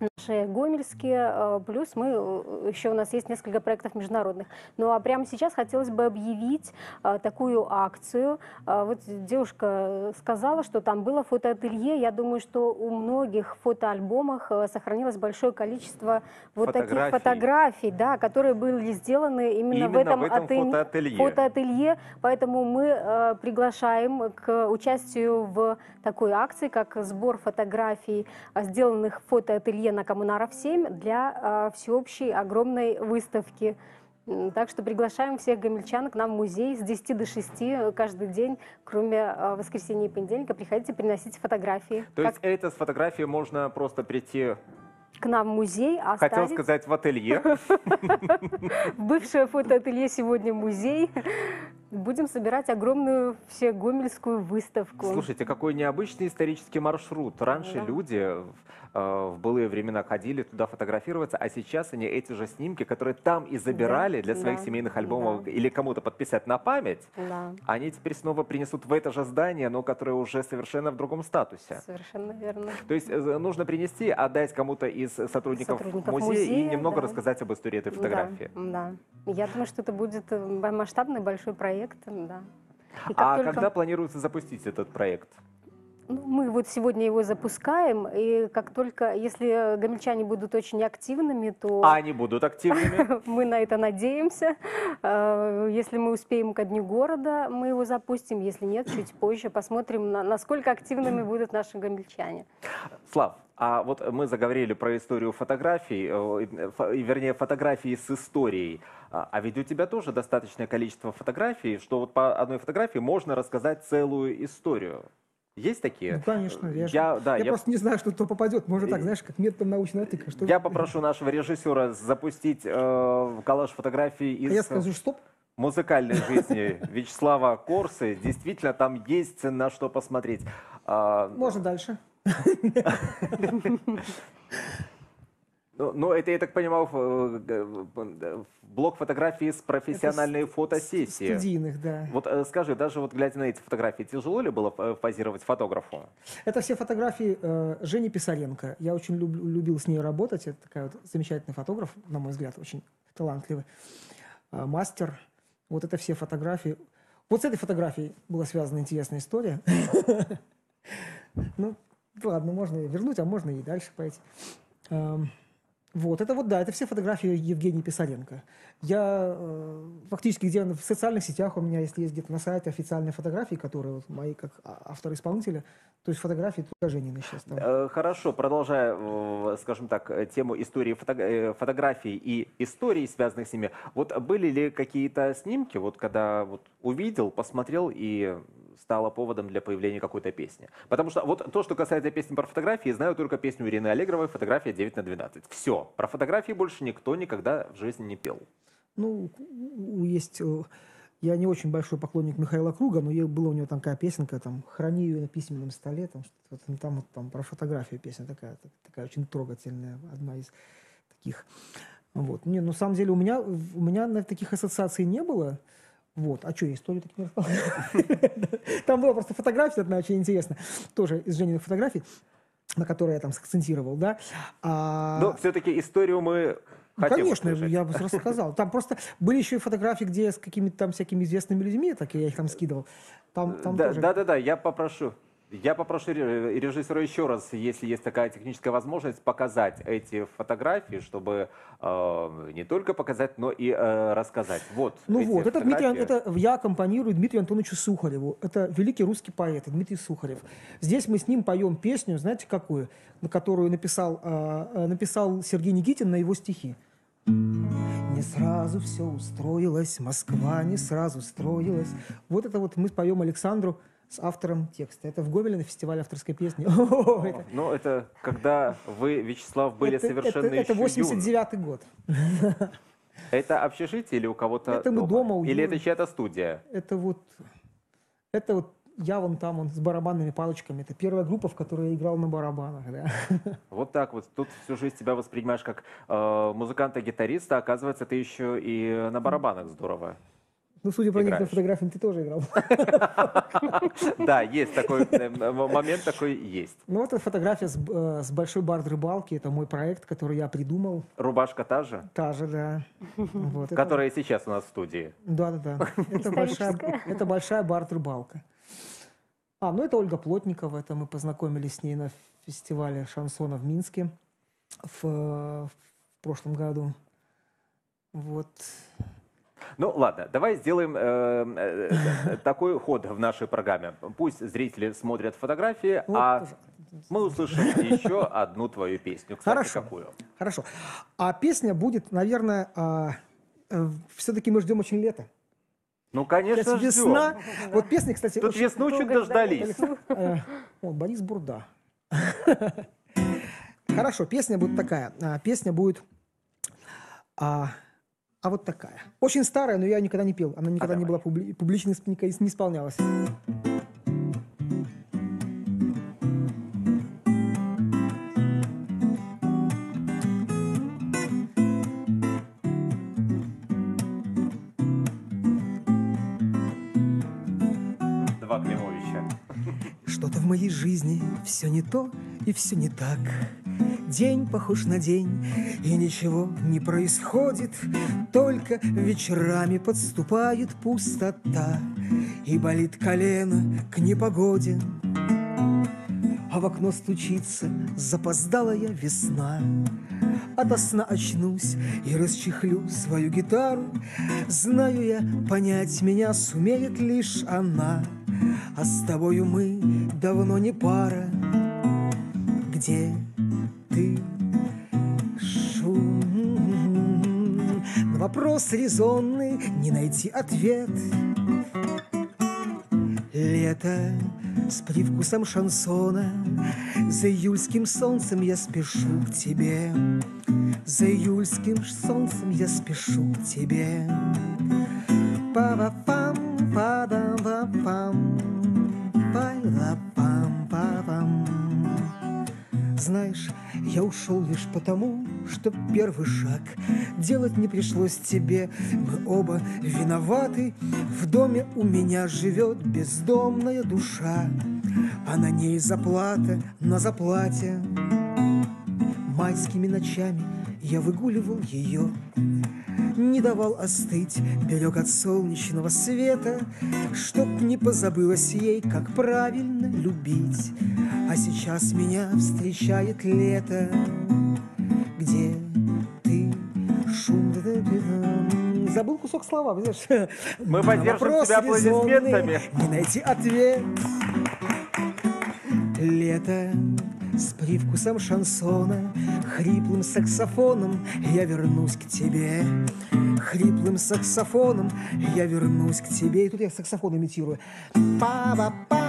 наши гомельские, э, плюс мы, э, еще у нас есть несколько проектов международных. Ну а прямо сейчас хотелось бы объявить э, такую акцию. Вот девушка сказала, что там было фотоателье. Я думаю, что у многих фотоальбомах сохранилось большое количество вот таких Фотографий. фотографий, да, которые были сделаны именно, Именно в этом, в этом ате- фотоателье. фотоателье. Поэтому мы приглашаем к участию в такой акции, как сбор фотографий, сделанных в фотоателье на Коммунаров 7 для э, всеобщей огромной выставки. Так что приглашаем всех гомельчан к нам в музей с 10 до 6 каждый день, кроме э, воскресенья и понедельника. Приходите, приносите фотографии. То Как есть это с фотографией можно просто прийти, к нам в музей, хотел оставить сказать, в ателье. [laughs] бывшее фотоателье сегодня музей. Будем собирать огромную всегомельскую выставку. Слушайте, какой необычный исторический маршрут. Раньше Да. люди в, э, в былые времена ходили туда фотографироваться, а сейчас они эти же снимки, которые там и забирали для своих да, семейных альбомов да. или кому-то подписать на память, Да, они теперь снова принесут в это же здание, но которое уже совершенно в другом статусе. совершенно верно. То есть э, нужно принести, отдать кому-то из сотрудников, Сотрудников музея, и музея, немного да. рассказать об истории этой фотографии. Да, да. Я думаю, что это будет э, масштабный большой проект, да. И как А только- когда планируется запустить этот проект? Ну, мы вот сегодня его запускаем, и как только, если гомельчане будут очень активными, то А они будут активными? [laughs] мы на это надеемся. Э, Если мы успеем ко дню города, мы его запустим. Если нет, чуть позже посмотрим, на- насколько активными [clears throat] будут наши гомельчане. Слав, а вот мы заговорили про историю фотографий, э, и, вернее, фотографии с историей. А а ведь у тебя тоже достаточное количество фотографий, что вот по одной фотографии можно рассказать целую историю. Есть такие? Ну, конечно, я, Я, да, я я, просто не знаю, что то попадет. Может так, знаешь, как методом научного тыка. Что я попрошу нашего режиссера запустить э, коллаж фотографий А из я скажу, стоп. музыкальной [laughs] жизни Вячеслава Корсы. Действительно, там есть на что посмотреть. А, Можно дальше. [laughs] Ну, ну, это, я так понимаю, в- э, в- блок фотографий с профессиональной Это фотосессии. Студийных, да. Вот э, скажи, даже вот глядя на эти фотографии, тяжело ли было э, позировать фотографу? Это все фотографии э, Жени Писаренко. Я очень люб- любил с ней работать. Это такая вот замечательный фотограф, на мой взгляд, очень талантливый. А, мастер. Вот это все фотографии. Вот с этой фотографией была связана интересная история. [laughs] Ну, ладно, можно вернуть, а можно и дальше пойти. Вот, это вот, да, это все фотографии Евгении Писаренко. Я э, фактически, где в социальных сетях у меня, если есть где-то на сайте официальные фотографии, которые вот мои как а- автор-исполнителя, то есть фотографии только Женины сейчас там. Хорошо, продолжая, э, скажем так, э, тему истории фото- э, фотографий и историй, связанных с ними, вот были ли какие-то снимки, вот когда вот увидел, посмотрел и стало поводом для появления какой-то песни? Потому что вот то, что касается песни про фотографии, знаю только песню Ирины Аллегровой «Фотография 9 на 12». Все, про фотографии больше никто никогда в жизни не пел. Ну, есть... э, Я не очень большой поклонник Михаила Круга, но была у него такая песенка, там, «Храни ее на письменном столе», там, там, там, там про фотографию песня такая, так- такая очень трогательная, одна из таких. Вот. Не, на самом деле у меня, у меня таких ассоциаций не было. Вот. А что, я историю так не рассказал? [laughs] Там была просто фотография одна очень интересная, тоже из Жениных фотографий, на которые я там сакцентировал, да. А- Но все-таки историю мы ну, конечно, услышать. я бы [laughs] рассказал. Там просто были еще и фотографии, где я с какими-то там всякими известными людьми, так я их там скидывал. Там, там да, тоже... да, да, да, я попрошу. Я попрошу ре- режиссера еще раз, если есть такая техническая возможность, показать эти фотографии, чтобы э, не только показать, но и э, рассказать. Вот. Ну вот, это Дмитрий, это я аккомпанирую Дмитрию Антоновичу Сухареву. Это великий русский поэт Дмитрий Сухарев. Здесь мы с ним поем песню, знаете какую, на которую написал, а, а, написал Сергей Никитин на его стихи. Не сразу все устроилось, Москва не сразу строилась. Вот это вот мы поем Александру с автором текста. Это в Гомеле на фестивале авторской песни. [laughs] Это- Ну, это когда вы, Вячеслав, были это, совершенно это, это еще юны. 89 год. [laughs] Это общежитие или у кого-то Это мы дома Или это чья-то студия? Это вот, это вот я вон там, он с барабанными палочками. Это первая группа, в которой я играл на барабанах. Да. [laughs] Вот так вот. Тут всю жизнь тебя воспринимаешь как э, музыканта-гитариста, оказывается, ты еще и на барабанах здорово. Ну, судя по некоторым фотографиям, ты тоже играл. [laughs] Да, есть такой э, момент, такой есть. Ну, вот эта фотография с, э, с большой бард рыбалки. Это мой проект, который я придумал. Рубашка та же, Та же, да. Которая сейчас у нас в студии. Да, да, да. Это большая, Историческая. это большая бард рыбалка. А, ну это Ольга Плотникова. Это мы познакомились с ней на фестивале шансона в Минске в, в прошлом году. Вот. Ну ладно, давай сделаем э, э, такой ход в нашей программе. Пусть зрители смотрят фотографии, Вот а тоже. мы услышим еще одну твою песню. Кстати, Хорошо. какую? Хорошо. А песня будет, наверное, все-таки мы ждем очень лето. Ну, конечно, Сейчас ждем. весна. Вот песня, кстати, Тут весну чуть дождались. Э, О, Борис Бурда. [laughs] Хорошо, песня будет такая. А, Песня будет... А, а вот такая. Очень старая, но я никогда не пел. Она никогда не давай. была публи- публично исп- не не исполнялась. Два Климовича. Что-то в моей жизни все не то и все не так. День похож на день, и ничего не происходит, Только вечерами подступает пустота, И болит колено к непогоде, А в окно стучится запоздалая весна. Ото сна очнусь и расчехлю свою гитару, Знаю я, понять меня сумеет лишь она, А с тобою мы давно не пара. Где ты? Шум. На вопрос резонный не найти ответ. Лето с привкусом шансона За июльским солнцем я спешу к тебе За июльским солнцем я спешу к тебе Па-ба-пам, па-да-ба-пам, па-да-пам, па-пам. Знаешь, я ушел лишь потому, что первый шаг делать не пришлось тебе. Мы оба виноваты. В доме у меня живет бездомная душа, а на ней заплата на заплате. Майскими ночами я выгуливал ее, не давал остыть, берег от солнечного света, Чтоб не позабылось ей, как правильно любить. А сейчас меня встречает лето, где ты шум Забыл кусок слова, знаешь. Мы поддержим тебя аплодисментами. Не найти ответ. Лето с привкусом шансона, хриплым саксофоном я вернусь к тебе. Хриплым саксофоном я вернусь к тебе. И тут я саксофон имитирую. па ба па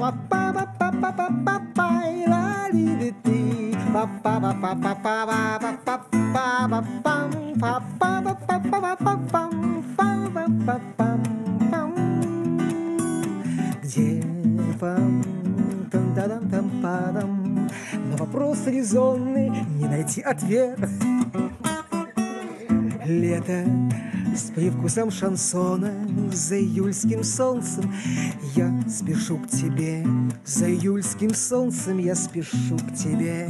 ла па ба па па па па па ла ли ли ти па па ба па па па ба ба па па ба пам па па ба па па ба па пам па ба па пам пам Где пам там да дам там падам На вопрос резонный не найти ответ. Лето с привкусом шансона За июльским солнцем. Я спешу к тебе За июльским солнцем я спешу к тебе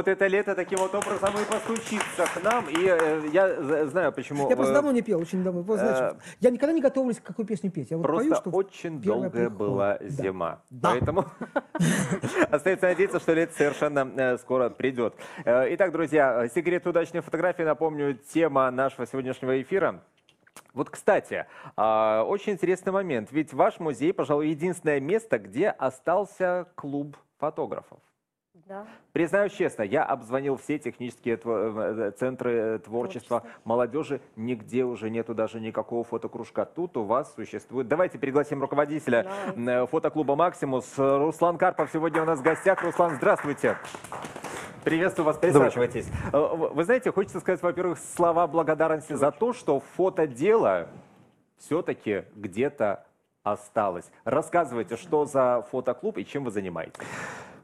Вот это лето таким вот образом и постучится к нам. И э, я знаю, почему... Я просто э, давно не пел, очень давно. Вот, знаешь, я никогда не готовлюсь, какую песню петь. Я вот Просто пою, что очень долгая приходит. была зима. Да. Поэтому [laughs] остается надеяться, что лето совершенно э, скоро придет. Э, Итак, друзья, секрет удачной фотографии, напомню, тема нашего сегодняшнего эфира. Вот, кстати, а, очень интересный момент. Ведь ваш музей, пожалуй, единственное место, где остался клуб фотографов. Да. Признаюсь честно, я обзвонил все технические тво- э, центры э, творчества молодежи. Нигде уже нету даже никакого фотокружка. Тут у вас существует... Давайте пригласим руководителя э, фотоклуба «Максимус». Руслан Карпов сегодня у нас в гостях. Руслан, здравствуйте. Приветствую вас, присаживайтесь. Э, Вы знаете, хочется сказать, во-первых, слова благодарности за то, что фотодело все-таки где-то осталось. Рассказывайте, что за фотоклуб и чем вы занимаетесь.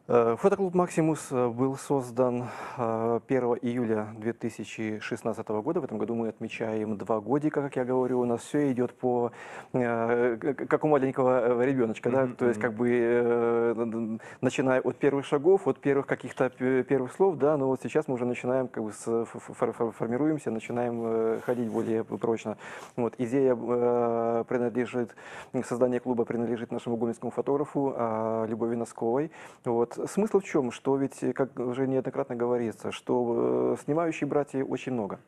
Э, Фотоклуб «Максимус» э, был создан э, 1 июля 2016 года. В этом году мы отмечаем два годика, как я говорю. У нас все идет по, э, как у маленького э, ребеночка. Да? Мгм, То есть как бы э, начиная от первых шагов, от первых каких-то первых слов, да, но вот сейчас мы уже начинаем, как бы с- формируемся, начинаем э, ходить более прочно. Вот, идея э, принадлежит, создание клуба принадлежит нашему гомельскому фотографу э, Любови Носковой. Вот. Смысл в чем? Что ведь, э, как уже неоднократно говорится, что э, снимающих братьев очень много.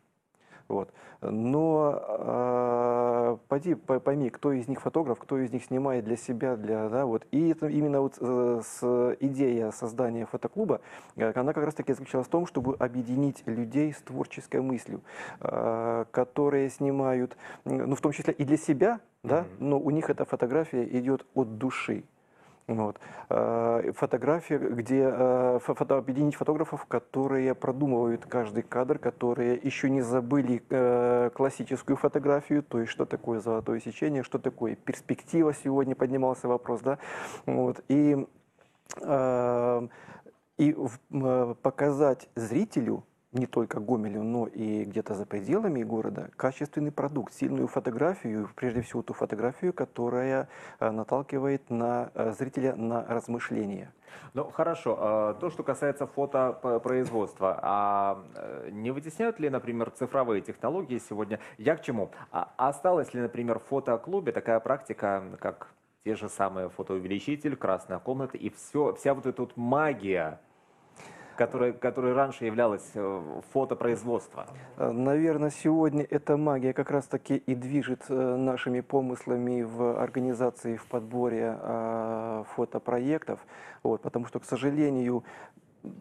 Вот. Но э, пойди, по- пойми, кто из них фотограф, кто из них снимает для себя, для, да, вот. И это именно вот э, с идея создания фотоклуба, э, она как раз таки заключалась в том, чтобы объединить людей с творческой мыслью, э, которые снимают, ну, в том числе и для себя, да, Мгм. но у них эта фотография идет от души. Вот. Э, Фотография, где э, фо- фото- объединить фотографов, которые продумывают каждый кадр, которые еще не забыли э, классическую фотографию, то есть что такое золотое сечение, что такое перспектива, сегодня поднимался вопрос, да, вот, и, и показать зрителю, не только Гомелю, но и где-то за пределами города, качественный продукт, сильную фотографию, прежде всего ту фотографию, которая э, наталкивает на э, зрителя на размышления. Ну хорошо, а, то, что касается фотопроизводства, а э, не вытесняют ли, например, цифровые технологии сегодня? Я к чему? А осталась ли, например, в фотоклубе такая практика, как те же самые фотоувеличитель, красная комната и все, вся вот эта вот магия, которая, которая раньше являлась э, фотопроизводства? Э, Наверное, сегодня эта магия как раз-таки и движет э, нашими помыслами в организации, в подборе э, фотопроектов, вот, потому что, к сожалению,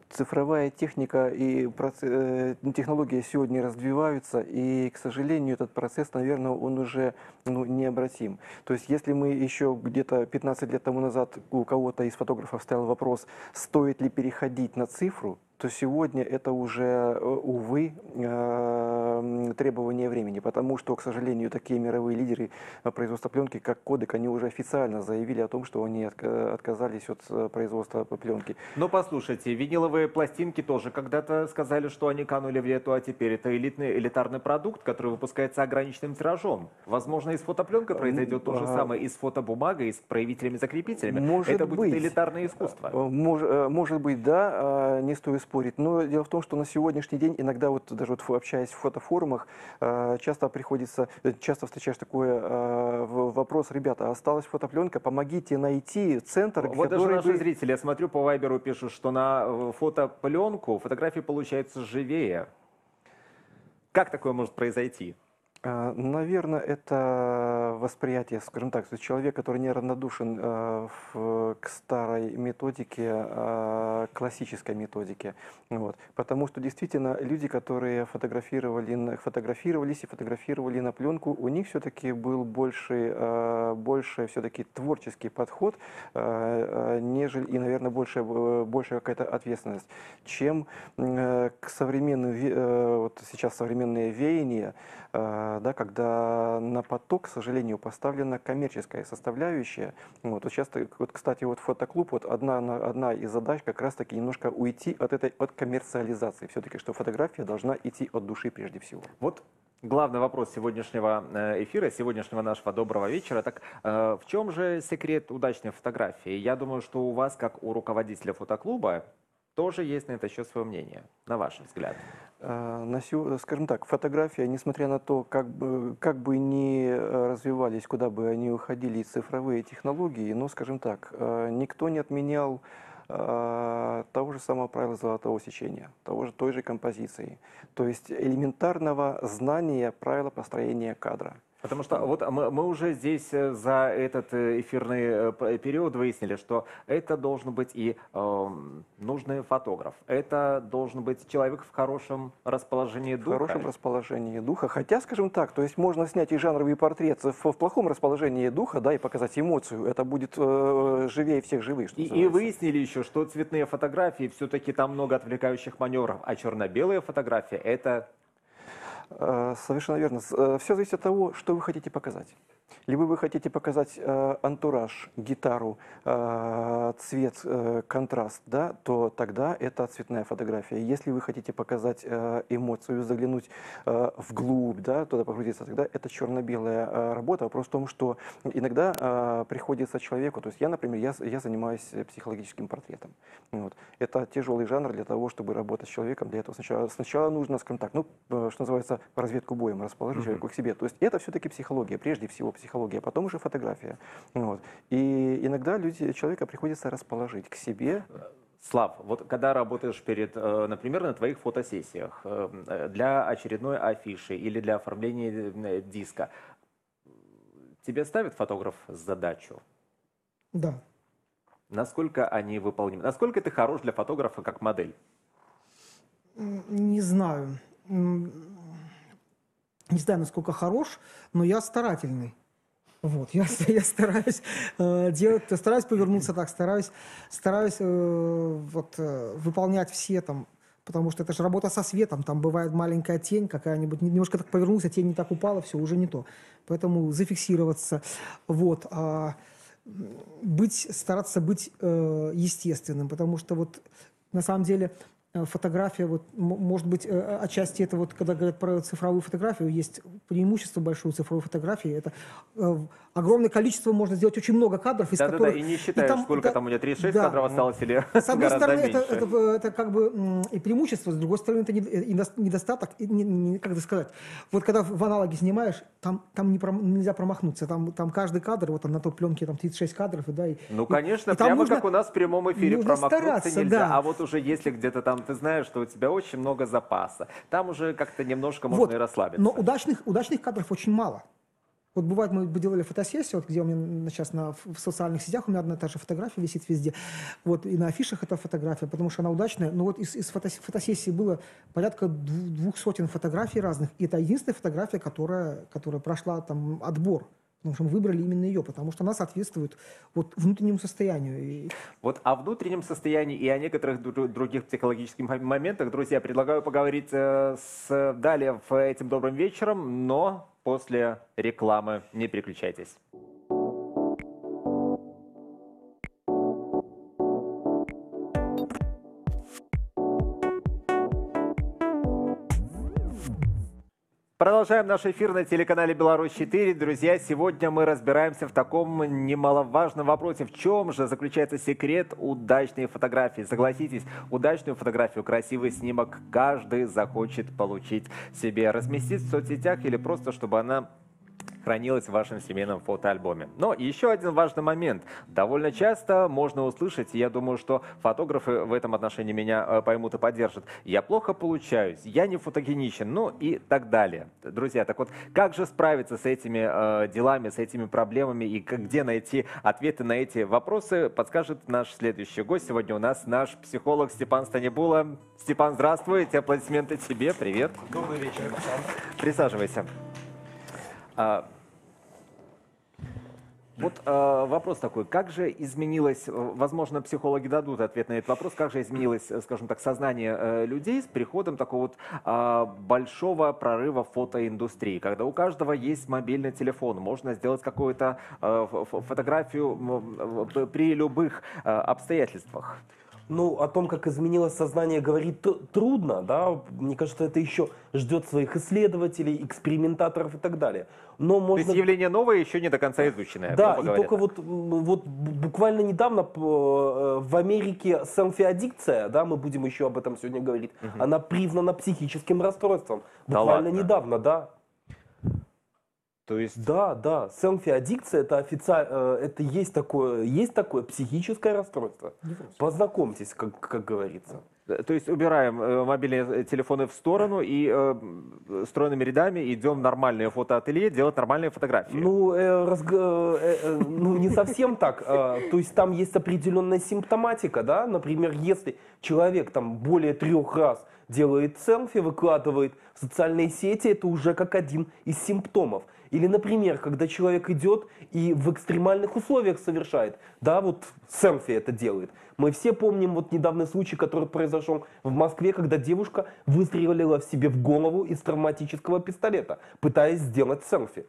цифровая техника и проце- э, технологии сегодня развиваются, и, к сожалению, этот процесс, наверное, он уже ну, необратим. То есть, если мы еще где-то 15 лет тому назад у кого-то из фотографов стоял вопрос, стоит ли переходить на цифру, то сегодня это уже, э, увы, э, м, требования времени, потому что, к сожалению, такие мировые лидеры э, производства пленки, как Кодек, они уже официально заявили о том, что они отка- отказались от производства пленки. Но послушайте, виниловые пластинки тоже когда-то сказали, что они канули в лету, а теперь это элитный, элитарный продукт, который выпускается ограниченным тиражом. Возможно, и с фотопленкой произойдет то же а- самое, и с фотобумагой, и с проявителями-закрепителями. Может это будет быть. элитарное искусство. Мож- э, Может быть, да, а, не стоит спорить. Но дело в том, что на сегодняшний день иногда вот даже вот общаясь в фотофорумах, э, часто приходится, э, часто встречаешь такой э, вопрос, ребята, осталась фотопленка, помогите найти центр, Вот даже который наши бы- зрители, я смотрю, по Вайберу пишут, что на фотопленку фотографии получаются живее. Как такое может произойти? А, Наверное, это восприятие, скажем так, то есть человек, который неравнодушен э, к старой методике, э, классической методике. Вот. Потому что действительно люди, которые фотографировали, фотографировались и фотографировали на пленку, у них все-таки был больше, больше все-таки творческий подход, нежели и, наверное, больше, э, больше какая-то ответственность, чем э, к современным, э, вот сейчас современные веяния, да, когда на поток, к сожалению, поставлена коммерческая составляющая. Вот, вот сейчас, вот, кстати, вот фотоклуб, вот одна, на- одна из задач как раз-таки немножко уйти от этой, от коммерциализации. Все-таки, что фотография должна идти от души прежде всего. Вот главный вопрос сегодняшнего э, эфира, сегодняшнего нашего доброго вечера. Так э, в чем же секрет удачной фотографии? Я думаю, что у вас, как у руководителя фотоклуба, тоже есть на это счет свое мнение, на ваш взгляд. Э, на сё- скажем так, фотография, несмотря на то, как бы, как бы ни э, развивались, куда бы они уходили цифровые технологии, но, скажем так, э, никто не отменял э, того же самого правила золотого сечения, того же, той же композиции. То есть элементарного знания правила построения кадра. Потому что вот мы, мы уже здесь э, за этот э, эфирный э, период выяснили, что это должен быть и эм, нужный фотограф, это должен быть человек в хорошем расположении В духа. хорошем расположении духа. Хотя, скажем так, то есть можно снять и жанровый портрет в, в плохом расположении духа, да, и показать эмоцию. Это будет э, живее всех живых, И, и выяснили еще, что цветные фотографии все-таки там много отвлекающих маневров, а черно-белые фотографии это Э, Совершенно верно. Все зависит от того, что вы хотите показать. Либо вы хотите показать э, антураж, гитару, э, цвет, э, контраст, да, то тогда это цветная фотография. Если вы хотите показать э, эмоцию, заглянуть э, вглубь, да, туда погрузиться, тогда это черно-белая э, работа. Вопрос в том, что иногда э, приходится человеку, то есть я, например, я, я занимаюсь психологическим портретом. Вот. Это тяжелый жанр для того, чтобы работать с человеком. Для этого сначала, сначала нужно, скажем так, ну, э, что называется, разведку боем расположить человека к себе. То есть это все-таки психология, прежде всего психология, а потом уже фотография. Вот. И иногда люди, человека приходится расположить к себе. Слав, вот когда работаешь перед, э, например, на твоих фотосессиях э, э, для очередной афиши или для оформления диска, тебе ставит фотограф задачу? Да. Насколько они выполнимы? Насколько ты хорош для фотографа как модель? Не знаю. Не знаю, насколько хорош, но я старательный. Вот, я, [laughs] я стараюсь э, делать, стараюсь повернуться так, стараюсь, стараюсь э, вот, э, выполнять все там, потому что это же работа со светом, там бывает маленькая тень какая-нибудь, не- немножко так повернулся, тень не так упала, все, уже не то. Поэтому зафиксироваться, вот, а, быть, стараться быть э, естественным, потому что вот на самом деле фотография, вот, может быть, э, отчасти это вот, когда говорят про цифровую фотографию, есть преимущество большой цифровой фотографии, это э, огромное количество, можно сделать очень много кадров, из Да-да-да, которых... и не считаешь, там- сколько да, там у тебя 36 да. кадров осталось или С одной стороны, это, меньше? это, это как бы и преимущество, с другой стороны, это не- и недос- недостаток, и не- не- как это сказать. Вот когда в аналоге снимаешь, там, там не нельзя промахнуться, там, там каждый кадр, вот там на той пленке там 36 кадров, и, да, и, Ну, и- конечно, и там прямо нужно- как у нас в прямом эфире нужно промахнуться стараться, нельзя. да. А вот уже если где-то там ты знаешь, что у тебя очень много запаса, там уже как-то немножко можно Вот. и расслабиться. Но удачных, удачных кадров очень мало. Вот бывает, мы делали фотосессию, вот где у меня сейчас на, в социальных сетях у меня одна и та же фотография висит везде. Вот, и на афишах эта фотография, потому что она удачная. Но вот из, из фотос- фотосессии было порядка дву- двух сотен фотографий разных. И это единственная фотография, которая, которая прошла там отбор. потому что мы выбрали именно ее, потому что она соответствует вот внутреннему состоянию. Вот о внутреннем состоянии и о некоторых дру- других психологических мо- моментах, друзья, предлагаю поговорить э, с далее в этим добрым вечером, но после рекламы. Не переключайтесь. Продолжаем наш эфир на телеканале «Беларусь-4». Друзья, сегодня мы разбираемся в таком немаловажном вопросе. В чем же заключается секрет удачной фотографии? Согласитесь, удачную фотографию, красивый снимок каждый захочет получить себе. Разместить в соцсетях или просто, чтобы она хранилась в вашем семейном фотоальбоме. Но еще один важный момент. Довольно часто можно услышать, и я думаю, что фотографы в этом отношении меня э, поймут и поддержат. Я плохо получаюсь, я не фотогеничен, ну и так далее. Друзья, так вот, как же справиться с этими э, делами, с этими проблемами и где найти ответы на эти вопросы, подскажет наш следующий гость. Сегодня у нас наш психолог Степан Станибула. Степан, здравствуй, эти аплодисменты тебе, привет. Добрый вечер, Александр. Присаживайся. Вот э, вопрос такой, как же изменилось, э, возможно, психологи дадут ответ на этот вопрос, как же изменилось, э, скажем так, сознание э, людей с приходом такого вот а, большого прорыва фотоиндустрии, когда у каждого есть мобильный телефон, можно сделать какую-то э, фотографию э, при любых э, обстоятельствах. Ну, о том, как изменилось сознание, говорить трудно, да. Мне кажется, это еще ждет своих исследователей, экспериментаторов и так далее. Но То можно... есть явление новое, еще не до конца изученное. Да, и говоря. только вот, вот буквально недавно э, в Америке селфи-аддикция, да, мы будем еще об этом сегодня говорить, она признана психическим расстройством. Да Буквально ладно? недавно, да. То есть Да, да, селфи-аддикция это официально, это есть такое, есть такое психическое расстройство. Познакомьтесь, как, как говорится. Э, То есть убираем э, мобильные телефоны в сторону и э, стройными рядами идем в нормальное фотоателье делать нормальные фотографии. Ну, э, разг- э, э, ну, не совсем так. А, То есть там есть определенная симптоматика, да. Например, если человек там более трех раз делает селфи, выкладывает в социальные сети, это уже как один из симптомов. Или, например, когда человек идет и в экстремальных условиях совершает, да, вот селфи это делает. Мы все помним вот недавний случай, который произошел в Москве, когда девушка выстрелила в себе в голову из травматического пистолета, пытаясь сделать селфи.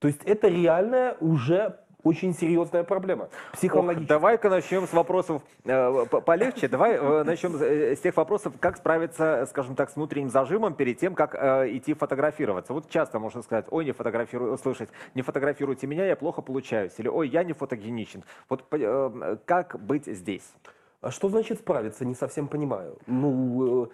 То есть это реальная уже очень серьезная проблема. Психологическая. давай-ка начнем с вопросов э, по- полегче. Давай э, начнем с, э, с тех вопросов, как справиться, скажем так, с внутренним зажимом перед тем, как э, идти фотографироваться. Вот часто можно сказать, ой, не фотографирую, слышать, не фотографируйте меня, я плохо получаюсь. Или, ой, я не фотогеничен. Вот э, как быть здесь? А что значит справиться? Не совсем понимаю. Ну, э,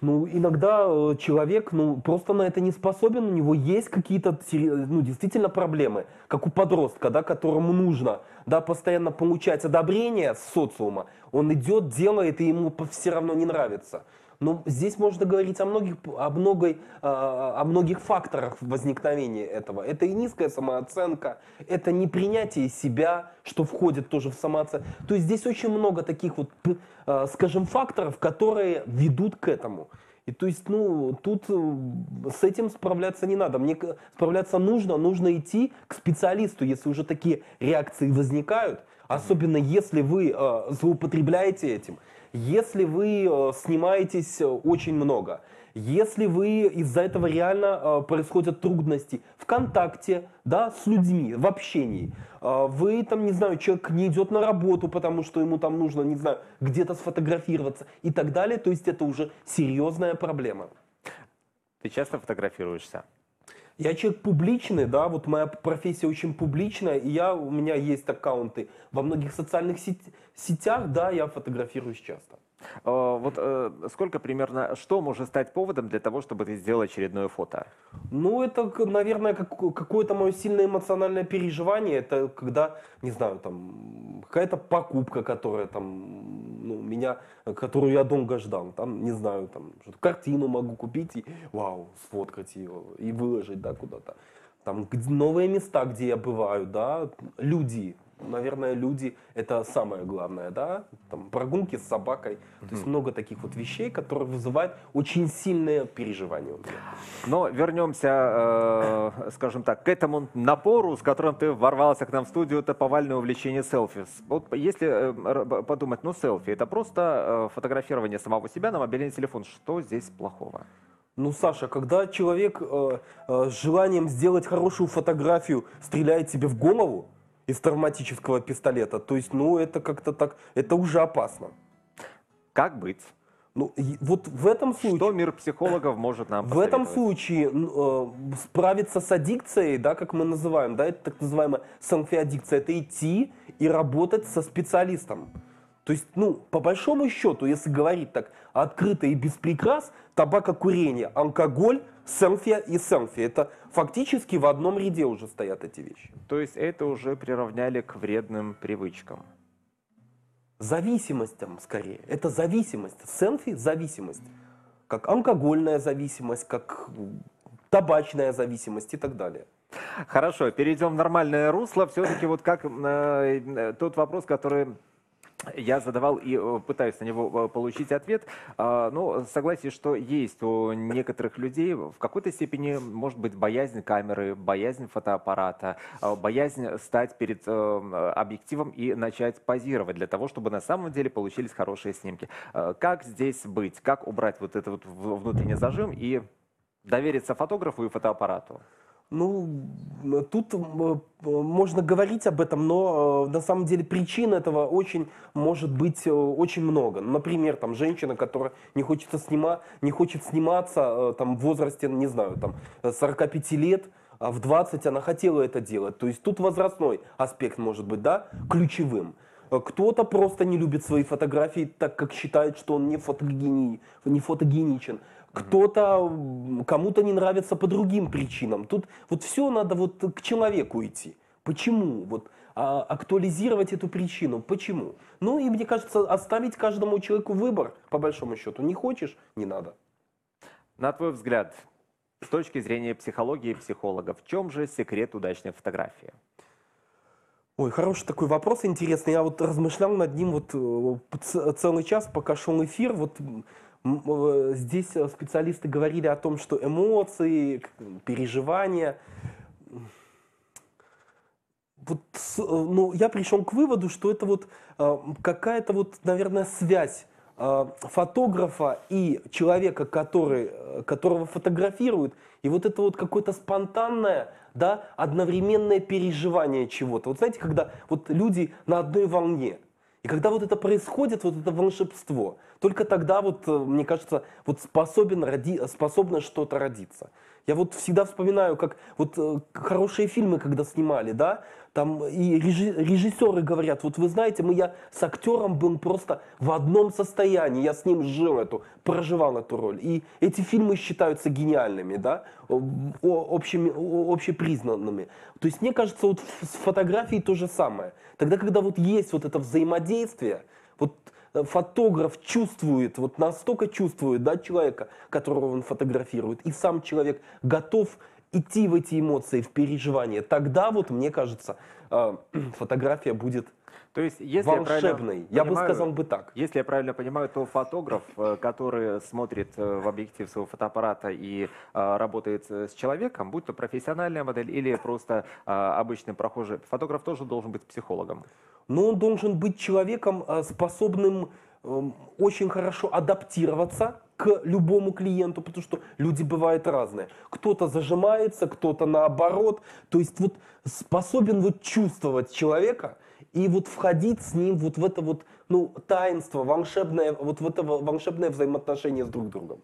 ну иногда э, человек ну, просто на это не способен, у него есть какие-то ну, действительно проблемы, как у подростка, да, которому нужно да, постоянно получать одобрение с социума. Он идет, делает, и ему все равно не нравится. Но здесь можно говорить о многих, о, многой, а, о многих факторах возникновения этого. Это и низкая самооценка, это непринятие себя, что входит тоже в самооценку. То есть здесь очень много таких вот, а, скажем, факторов, которые ведут к этому. И то есть, ну, тут э, с этим справляться не надо. Мне справляться нужно, нужно идти к специалисту, если уже такие реакции возникают, особенно если вы э, злоупотребляете этим, если вы э, снимаетесь э, очень много, если вы из-за этого реально э, происходят трудности в контакте, да, с людьми, в общении, э, вы там, не знаю, человек не идет на работу, потому что ему там нужно, не знаю, где-то сфотографироваться и так далее, то есть это уже серьезная проблема. Ты часто фотографируешься? Я человек публичный, да, вот моя профессия очень публичная, и я, у меня есть аккаунты во многих социальных сет- сетях, да, я фотографируюсь часто. Э, Вот э, сколько примерно, что может стать поводом для того, чтобы ты сделал очередное фото? Ну, это, наверное, как- какое-то мое сильное эмоциональное переживание. Это когда, не знаю, там, какая-то покупка, которая там, ну, меня, которую я долго ждал. Там, не знаю, там, картину могу купить и, вау, сфоткать ее и выложить, да, куда-то. Там новые места, где я бываю, да, люди, наверное, люди это самое главное, да, там прогулки с собакой, то есть много таких вот вещей, которые вызывают очень у меня. Но вернемся, э, скажем так, к этому напору, с которым ты ворвался к нам в студию, это повальное увлечение селфи. Вот если э, подумать, ну селфи, это просто э, фотографирование самого себя на мобильный телефон. Что здесь плохого? Ну, Саша, когда человек э, э, с желанием сделать хорошую фотографию стреляет себе в голову из травматического пистолета, то есть, ну, это как-то так, это уже опасно. Как быть? Ну, вот в этом случае... Что мир психологов может нам [laughs] В этом случае э, справиться с аддикцией, да, как мы называем, да, это так называемая селфи-аддикция, это идти и работать со специалистом. То есть, ну, по большому счету, если говорить так открыто и без прикрас, табакокурение, алкоголь, селфи и селфи. Это фактически в одном ряде уже стоят эти вещи. То есть это уже приравняли к вредным привычкам. Зависимостям скорее. Это зависимость. Селфи – зависимость. Как алкогольная зависимость, как табачная зависимость и так далее. Хорошо, перейдем в нормальное русло. Все-таки вот как э, э, тот вопрос, который я задавал и э, пытаюсь на него э, получить ответ. А, Ну, согласен, что есть у некоторых людей в какой-то степени, может быть, боязнь камеры, боязнь фотоаппарата, а, боязнь стать перед э, объективом и начать позировать для того, чтобы на самом деле получились хорошие снимки. Как здесь быть? Как убрать вот этот вот внутренний зажим и довериться фотографу и фотоаппарату? Ну, тут можно говорить об этом, но э, на самом деле причин этого очень может быть э, очень много. Например, там женщина, которая не хочет, снима, не хочет сниматься э, там, в возрасте, не знаю, там, э, 45 лет, а в 20 она хотела это делать. То есть тут возрастной аспект может быть, да, ключевым. Кто-то просто не любит свои фотографии, так как считает, что он не, фотогени... не фотогеничен. Кто-то, кому-то не нравится по другим причинам. Тут вот все надо вот к человеку идти. Почему? Вот а, актуализировать эту причину. Почему? Ну и мне кажется, оставить каждому человеку выбор, по большому счету. Не хочешь, не надо. На твой взгляд, с точки зрения психологии и психолога, в чем же секрет удачной фотографии? Ой, хороший такой вопрос интересный. Я вот размышлял над ним вот э, целый час, пока шел эфир. Вот здесь э, специалисты говорили о том, что эмоции, переживания. Вот, э, ну, я пришел к выводу, что это вот э, какая-то вот, наверное, связь э, фотографа и человека, который, э, которого фотографируют, и вот это вот какое-то спонтанное, да, одновременное переживание чего-то. Вот знаете, когда вот люди на одной волне, и когда вот это происходит, вот это волшебство, только тогда вот, э, мне кажется, вот способен роди, способно что-то родиться. Я вот всегда вспоминаю, как вот э, хорошие фильмы, когда снимали, да, там и режи- режиссеры говорят, вот вы знаете, мы, я с актером был просто в одном состоянии, я с ним жил эту, проживал эту роль. И эти фильмы считаются гениальными, да, общими, общепризнанными. То есть мне кажется, вот с фотографией то же самое. Тогда, когда вот есть вот это взаимодействие, вот э, фотограф чувствует, вот настолько чувствует, да, человека, которого он фотографирует, и сам человек готов идти в эти эмоции, в переживания, тогда вот, мне кажется, э, [clears throat] фотография будет То есть, если я правильно волшебной. Я бы понимаю, сказал бы так. Если я правильно понимаю, то фотограф, э, который смотрит э, в объектив своего фотоаппарата и э, работает с человеком, будь то профессиональная модель или просто э, обычный прохожий, фотограф тоже должен быть психологом. но он должен быть человеком, способным эм, очень хорошо адаптироваться к любому клиенту, потому что люди бывают разные. Кто-то зажимается, кто-то наоборот. То есть вот способен вот чувствовать человека и вот входить с ним вот в это вот ну, таинство, волшебное, вот в это во- волшебное взаимоотношение с друг другом.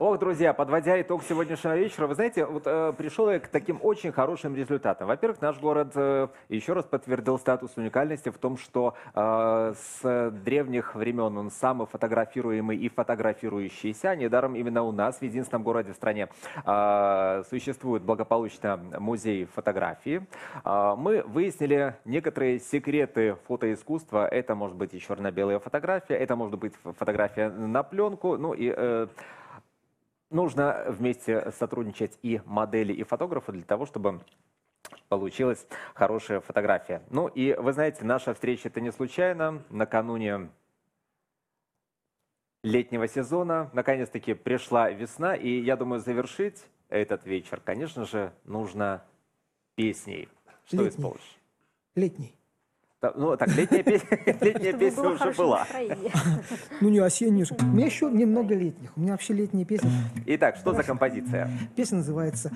Ох, друзья, подводя итог сегодняшнего вечера, вы знаете, вот э, пришел я к таким очень хорошим результатам. Во-первых, наш город э, еще раз подтвердил статус уникальности в том, что э, с древних времен он самый фотографируемый и фотографирующийся. Недаром именно у нас в единственном городе в стране э, существует благополучно музей фотографии. Э, мы выяснили некоторые секреты фотоискусства. Это может быть и черно-белая фотография, это может быть фотография на пленку, ну и э, Нужно вместе сотрудничать и модели, и фотографы для того, чтобы получилась хорошая фотография. Ну и вы знаете, наша встреча это не случайно. Накануне летнего сезона наконец-таки пришла весна, и я думаю, завершить этот вечер, конечно же, нужно песней. Что Летней. исполнишь? Летний. Ну, так, летняя песня, [laughs] летняя песня уже была. [laughs] Ну, не осенний же. У меня еще немного летних. У меня вообще летняя песня. Итак, что за композиция? Песня называется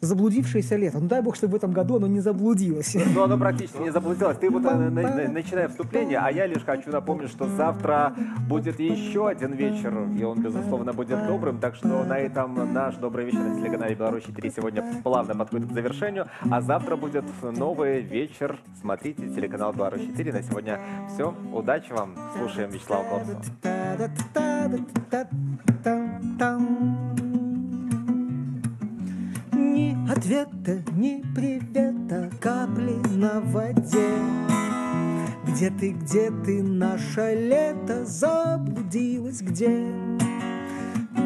«Заблудившееся лето». Ну, дай бог, чтобы в этом году оно не заблудилось. Ну, оно практически не заблудилось. Ты вот э, на- на- начинай вступление, а я лишь хочу напомнить, что завтра будет еще один вечер, и он, безусловно, будет добрым. Так что на этом наш добрый вечер на телеканале Беларусь 4 сегодня плавно подходит к завершению. А завтра будет новый вечер. Смотрите телеканал Беларусь 4. На сегодня все. Удачи вам. Слушаем Вячеслава Клопсова. Ответа, ни привета, капли на воде. Где ты, где ты, наше лето заблудилось, где?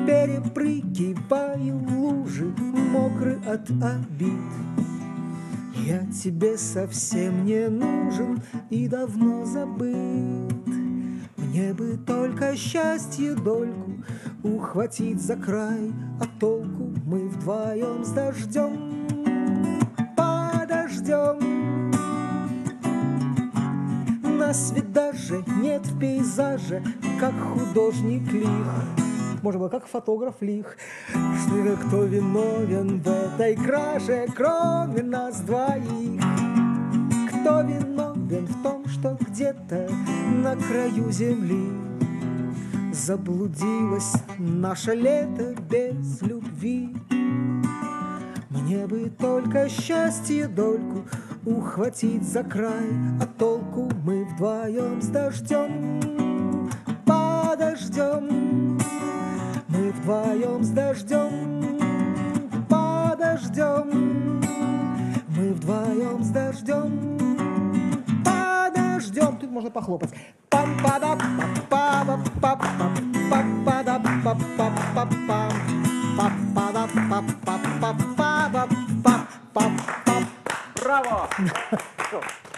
Перепрыгиваю лужи, мокрый от обид. Я тебе совсем не нужен и давно забыт. Мне бы только счастье дольку ухватить за край, а толку мы вдвоем с дождем подождем. Нас ведь даже нет в пейзаже, как художник лих. Можно было как фотограф лих. Что кто виновен в этой краже, кроме нас двоих? Кто виновен в том, что где-то на краю земли Заблудилось наше лето без любви? Мне бы только счастье дольку ухватить за край, а толку мы вдвоем с дождем подождем. Мы вдвоем с дождем подождем. Мы вдвоем с дождем подождем. Тут можно похлопать. пам пада па па па па па па да па па па па па па Bravo! [laughs]